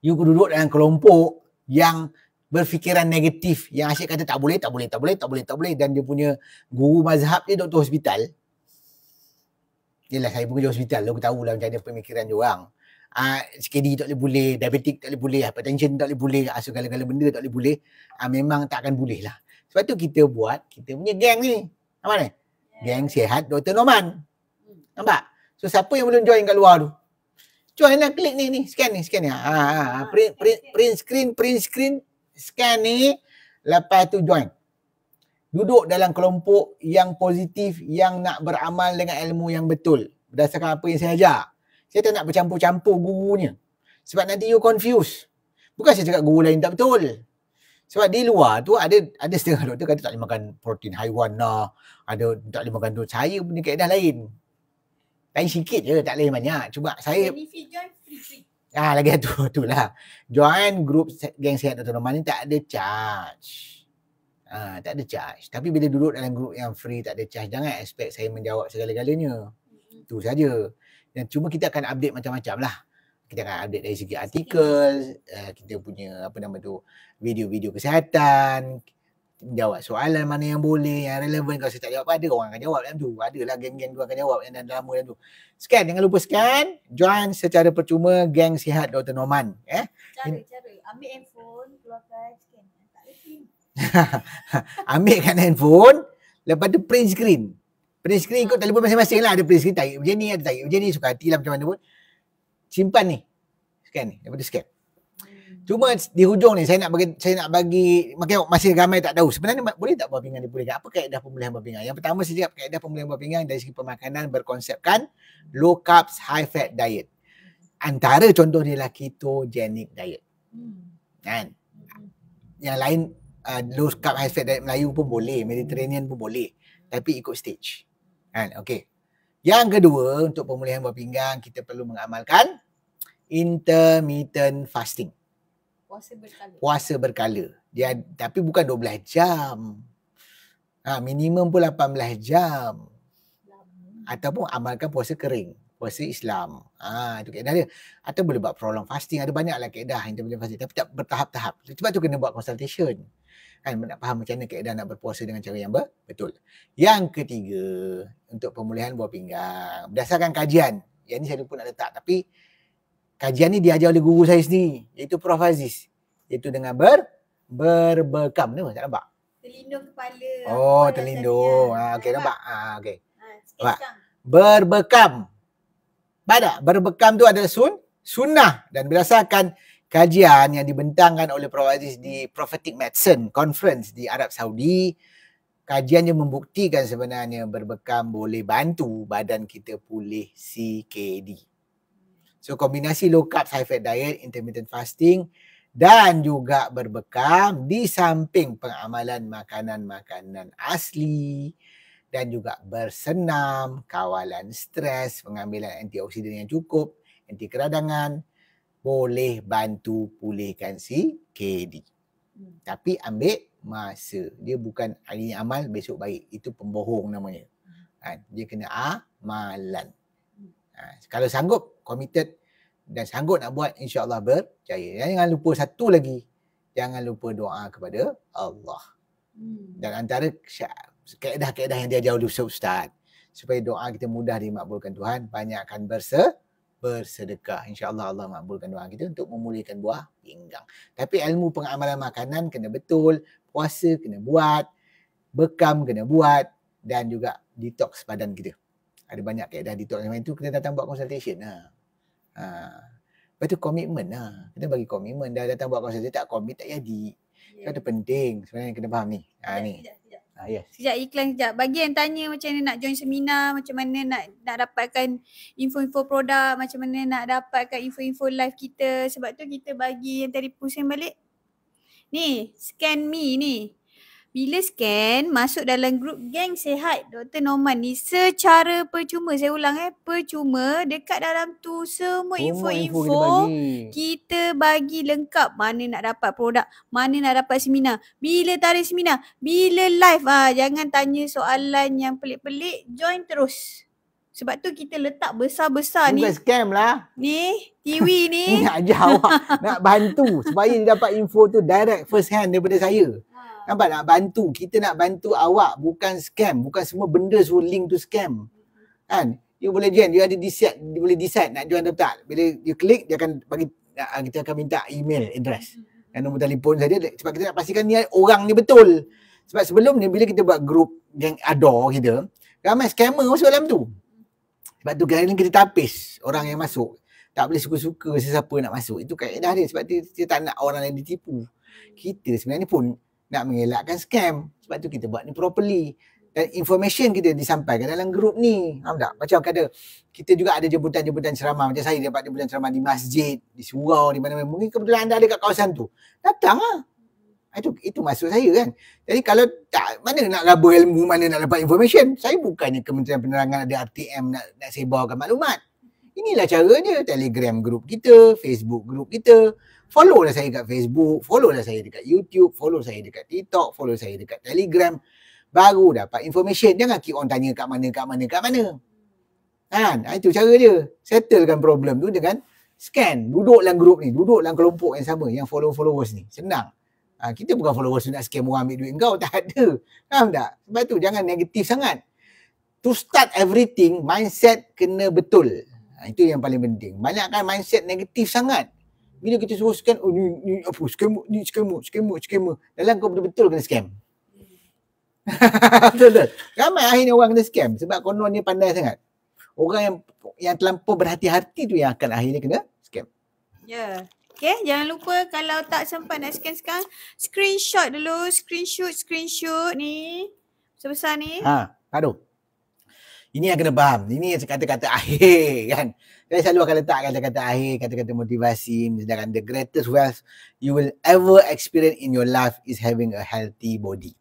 You duduk dalam kelompok yang berfikiran negatif, yang asyik kata tak boleh, tak boleh, tak boleh, tak boleh, tak boleh dan dia punya guru mazhab dia doktor hospital. Yelah saya pun kerja hospital, aku tahulah macam mana pemikiran dia orang uh, CKD tak boleh boleh, diabetik tak boleh boleh, hypertension tak boleh boleh, uh, segala-gala benda tak boleh boleh, uh, memang tak akan boleh lah. Sebab tu kita buat, kita punya geng ni. Nampak ni? Geng sihat Dr. Norman. Nampak? So siapa yang belum join kat luar tu? Join lah, klik ni, ni, scan ni, scan ni. Ha, ha, ha. Print, print, print screen, print screen, scan ni, lepas tu join. Duduk dalam kelompok yang positif, yang nak beramal dengan ilmu yang betul. Berdasarkan apa yang saya ajar. Saya tak nak bercampur-campur gurunya. Sebab nanti you confuse. Bukan saya cakap guru lain tak betul. Sebab di luar tu ada ada setengah doktor kata tak boleh makan protein haiwan lah. Ada tak boleh makan tu. Saya punya kaedah lain. Lain sikit je, tak lain banyak. Cuba saya Benefit join free free. Ah lagi tu *laughs* tu lah. Join group se- geng sihat Dr. Norman ni tak ada charge. Ah tak ada charge. Tapi bila duduk dalam group yang free tak ada charge, jangan expect saya menjawab segala-galanya. Itu saja. Dan cuma kita akan update macam-macam lah. Kita akan update dari segi artikel, uh, kita punya apa nama tu, video-video kesihatan, jawab soalan mana yang boleh, yang relevan. Kalau saya tak jawab ada, orang akan jawab dalam tu. Adalah geng-geng tu akan jawab yang dah lama tu. Scan, jangan lupa scan. Join secara percuma geng sihat Dr. Norman. Eh? Cara-cara. Ambil handphone, keluarkan scan. Tak ada pin. *laughs* Ambil kat handphone, lepas tu print screen. Print screen ikut telefon masing-masing lah. Ada print screen tarik macam ni, ada tarik macam ni. Suka hati lah macam mana pun. Simpan ni. Scan ni. Lepas tu scan. Cuma di hujung ni saya nak bagi saya nak bagi makin masih ramai tak tahu. Sebenarnya boleh tak buah pinggang dipulihkan? Apa kaedah pemulihan buah pinggang? Yang pertama saya cakap kaedah pemulihan buah pinggang dari segi pemakanan berkonsepkan low carbs high fat diet. Antara contoh dia lah ketogenic diet. Hmm. Kan? Yang lain uh, low carb high fat diet Melayu pun boleh, Mediterranean pun boleh. Tapi ikut stage. Kan? Okey. Yang kedua untuk pemulihan buah pinggang kita perlu mengamalkan intermittent fasting. Puasa berkala. puasa berkala. Dia tapi bukan 12 jam. Ha, minimum pun 18 jam. Ataupun amalkan puasa kering. Puasa Islam. Ha, itu kaedah dia. Atau boleh buat prolong fasting. Ada banyaklah kaedah intermittent fasting. Tapi tak bertahap-tahap. Sebab tu kena buat consultation. Kan nak faham macam mana kaedah nak berpuasa dengan cara yang ber- betul. Yang ketiga, untuk pemulihan buah pinggang. Berdasarkan kajian. Yang ni saya lupa nak letak. Tapi kajian ni diajar oleh guru saya sendiri. Iaitu Prof. Aziz. Iaitu dengan ber, berbekam. Nama tak nampak? Terlindung kepala. Oh, terlindung. Ha, okay, nampak? Ha, okay. Ha, Nampak? Berbekam. Pada berbekam tu adalah sun, sunnah. Dan berdasarkan kajian yang dibentangkan oleh Prof. Aziz di Prophetic Medicine Conference di Arab Saudi, kajiannya membuktikan sebenarnya berbekam boleh bantu badan kita pulih CKD. So kombinasi low carb high fat diet, intermittent fasting dan juga berbekam di samping pengamalan makanan-makanan asli dan juga bersenam, kawalan stres, pengambilan antioksidan yang cukup, anti keradangan boleh bantu pulihkan si KD. Hmm. Tapi ambil masa. Dia bukan hari ni amal, besok baik. Itu pembohong namanya. Ha, dia kena amalan. Ha, kalau sanggup, committed dan sanggup nak buat, insyaAllah berjaya. Dan jangan lupa satu lagi. Jangan lupa doa kepada Allah. Hmm. Dan antara kaedah-kaedah yang diajar oleh Ustaz-Ustaz supaya doa kita mudah dimakbulkan Tuhan, banyakkan berse bersedekah. InsyaAllah Allah makbulkan doa kita untuk memulihkan buah pinggang. Tapi ilmu pengamalan makanan kena betul, puasa kena buat, bekam kena buat dan juga detox badan kita. Ada banyak kaedah detox yang itu kena datang buat consultation. Ha. Ha. Lepas tu komitmen lah. Kena bagi komitmen. Dah datang buat consultation tak komit tak jadi. Ya. Kan Itu penting sebenarnya kena faham ni. Ha Sekejap, ni. sekejap, sekejap. Ha yes. Sekejap iklan sekejap. Bagi yang tanya macam mana nak join seminar, macam mana nak nak dapatkan info-info produk, macam mana nak dapatkan info-info live kita. Sebab tu kita bagi yang tadi pusing balik. Ni, scan me ni. Bila scan, masuk dalam grup geng sehat Dr. Norman ni secara percuma. Saya ulang eh, percuma. Dekat dalam tu semua Semua info kita info-info bagi. kita bagi lengkap mana nak dapat produk, mana nak dapat seminar, bila tarikh seminar, bila live. Ah, jangan tanya soalan yang pelik-pelik, join terus. Sebab tu kita letak besar-besar ni. Bukan scam lah. Ni, Tiwi Ni *laughs* nak ajar awak. nak bantu supaya dia dapat info tu direct first hand daripada saya. Nampak nak bantu. Kita nak bantu awak bukan scam. Bukan semua benda suruh link tu scam. Kan? You boleh join. You ada decide. Dia boleh decide nak join atau tak. Bila you klik, dia akan bagi ah, kita akan minta email address dan nombor telefon saja sebab kita nak pastikan ni orang ni betul. Sebab sebelum ni bila kita buat grup geng ador kita, ramai scammer masuk dalam tu. Sebab tu kadang-kadang kita tapis orang yang masuk. Tak boleh suka-suka sesiapa nak masuk. Itu kaedah dia sebab dia, dia tak nak orang lain ditipu. Kita sebenarnya pun nak mengelakkan scam. Sebab tu kita buat ni properly. Dan information kita disampaikan dalam grup ni. Faham tak? Macam kata kita juga ada jemputan-jemputan ceramah. Macam saya dapat jemputan ceramah di masjid, di surau, di mana-mana. Mungkin kebetulan anda ada kat kawasan tu. Datang lah. Itu itu maksud saya kan. Jadi kalau tak mana nak gabung ilmu, mana nak dapat information. Saya bukannya Kementerian Penerangan ada RTM nak nak sebarkan maklumat. Inilah cara dia. Telegram group kita, Facebook group kita. Follow lah saya kat Facebook, follow lah saya dekat YouTube, follow saya dekat TikTok, follow saya dekat Telegram. Baru dapat information. Jangan keep on tanya kat mana, kat mana, kat mana. Kan? Ha, itu cara dia. Settlekan problem tu dengan scan. Duduk dalam grup ni. Duduk dalam kelompok yang sama. Yang follow-followers ni. Senang. Ha, kita bukan followers nak scam orang ambil duit kau. *laughs* Tak ada. Faham tak? Sebab tu jangan negatif sangat. To start everything, mindset kena betul. Ha, itu yang paling penting. Banyakkan mindset negatif sangat. Bila kita suruh scan, oh ni, ni apa, scam, ni scammer, scammer, scammer. Dalam kau betul-betul kena scam. *laughs* Betul-betul. Ramai akhirnya orang kena scam sebab konon dia pandai sangat. Orang yang yang terlampau berhati-hati tu yang akan akhirnya kena scam. Ya. Okay, jangan lupa kalau tak sempat nak scan sekarang, screenshot dulu, screenshot, screenshot ni. Sebesar ni. Ha, aduh. Ini yang kena faham. Ini kata-kata akhir kan. Saya selalu akan letak kata-kata akhir, kata-kata motivasi. Sedangkan the greatest wealth you will ever experience in your life is having a healthy body.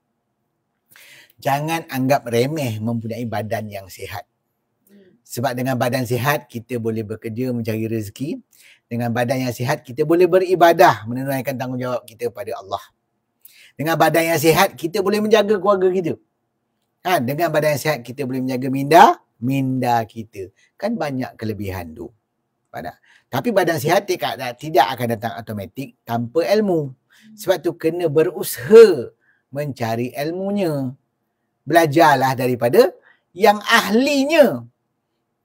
Jangan anggap remeh mempunyai badan yang sihat. Sebab dengan badan sihat, kita boleh bekerja mencari rezeki dengan badan yang sihat kita boleh beribadah menunaikan tanggungjawab kita pada Allah. Dengan badan yang sihat kita boleh menjaga keluarga kita. Kan? Dengan badan yang sihat kita boleh menjaga minda, minda kita. Kan banyak kelebihan tu. Pada. Tapi badan sihat tidak, tidak akan datang automatik tanpa ilmu. Sebab tu kena berusaha mencari ilmunya. Belajarlah daripada yang ahlinya.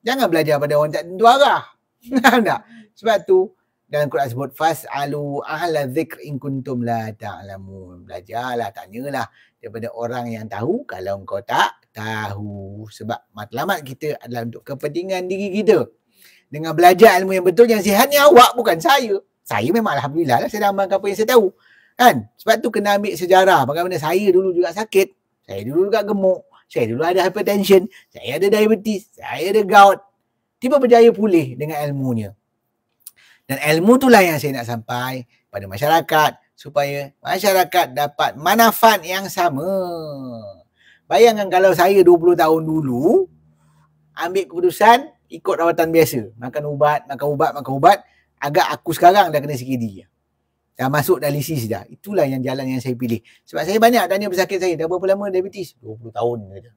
Jangan belajar pada orang tak tentu arah. *laughs* tak? Sebab tu dalam Quran sebut fas'alu ahla dzikr in kuntum la ta'lamun. Belajarlah, tanyalah daripada orang yang tahu kalau engkau tak tahu. Sebab matlamat kita adalah untuk kepentingan diri kita. Dengan belajar ilmu yang betul yang sihatnya awak bukan saya. Saya memang alhamdulillah lah saya dah amalkan apa yang saya tahu. Kan? Sebab tu kena ambil sejarah bagaimana saya dulu juga sakit. Saya dulu juga gemuk. Saya dulu ada hypertension. Saya ada diabetes. Saya ada gout. Tiba berjaya pulih dengan ilmunya. Dan ilmu itulah yang saya nak sampai pada masyarakat supaya masyarakat dapat manfaat yang sama. Bayangkan kalau saya 20 tahun dulu ambil keputusan ikut rawatan biasa. Makan ubat, makan ubat, makan ubat. Agak aku sekarang dah kena CKD. Dah masuk dialisis dah. Itulah yang jalan yang saya pilih. Sebab saya banyak tanya pesakit saya. Dah berapa lama diabetes? 20 tahun. Kata.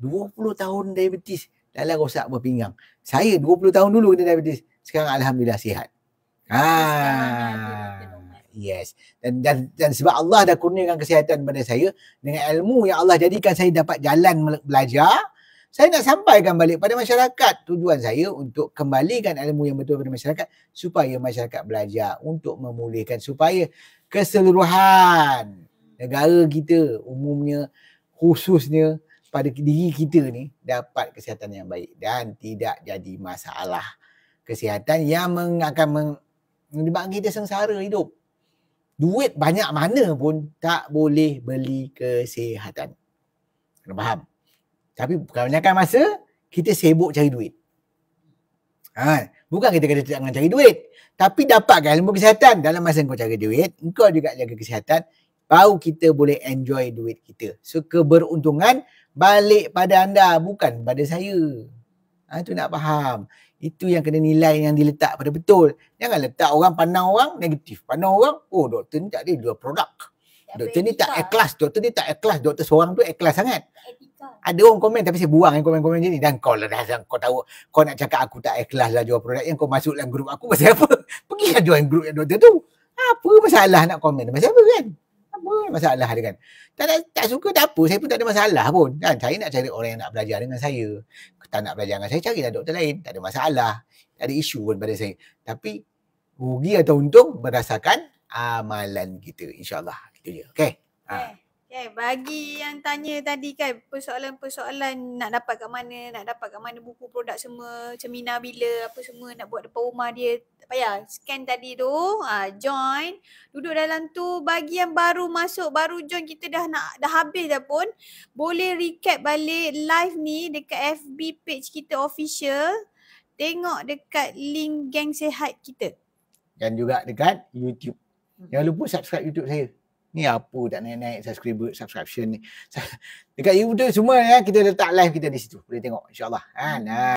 20 tahun diabetes. Dalam rosak berpinggang. Saya 20 tahun dulu kena diabetes. Sekarang Alhamdulillah sihat. Ah, yes. Dan, dan dan sebab Allah dah kurniakan kesihatan pada saya dengan ilmu yang Allah jadikan saya dapat jalan belajar, saya nak sampaikan balik pada masyarakat. Tujuan saya untuk kembalikan ilmu yang betul kepada masyarakat supaya masyarakat belajar untuk memulihkan supaya keseluruhan negara kita umumnya khususnya pada diri kita ni dapat kesihatan yang baik dan tidak jadi masalah kesihatan yang akan menyebabkan kita sengsara hidup. Duit banyak mana pun tak boleh beli kesihatan. Kena faham? Tapi kebanyakan masa kita sibuk cari duit. Ha, bukan kita kata jangan cari duit. Tapi dapatkan ilmu kesihatan dalam masa kau cari duit, kau juga jaga kesihatan, baru kita boleh enjoy duit kita. So keberuntungan balik pada anda, bukan pada saya. Ha, itu nak faham. Itu yang kena nilai yang diletak pada betul. Jangan letak orang pandang orang negatif. Pandang orang, oh doktor ni tak ada dua produk. Doktor ni tak ikhlas. Doktor ni tak ikhlas. Doktor seorang tu ikhlas sangat. Ada orang komen tapi saya buang yang komen-komen macam ni. Dan kau lah dah kau tahu kau nak cakap aku tak ikhlas lah jual produk yang kau masuk dalam grup aku *laughs* pasal apa? Pergi lah join grup yang doktor tu. Apa masalah nak komen? Pasal apa kan? Apa masalah dia kan? Tak, tak, tak suka tak apa. Saya pun tak ada masalah pun. Kan? Saya nak cari orang yang nak belajar dengan saya tak nak belajar dengan saya, carilah doktor lain. Tak ada masalah. Tak ada isu pun pada saya. Tapi rugi atau untung berdasarkan amalan kita. InsyaAllah. Itu dia. Okay. Ha. Okay, bagi yang tanya tadi kan persoalan-persoalan nak dapat kat mana, nak dapat kat mana buku produk semua, seminar bila, apa semua nak buat depan rumah dia. Tak payah, scan tadi tu, ha, join, duduk dalam tu. Bagi yang baru masuk, baru join kita dah nak dah habis dah pun, boleh recap balik live ni dekat FB page kita official. Tengok dekat link geng sehat kita. Dan juga dekat YouTube. Jangan lupa subscribe YouTube saya. Ni apa tak naik-naik subscriber, subscription ni. *laughs* Dekat YouTube semua ya, kita letak live kita di situ. Boleh tengok insyaAllah. Ha, nah.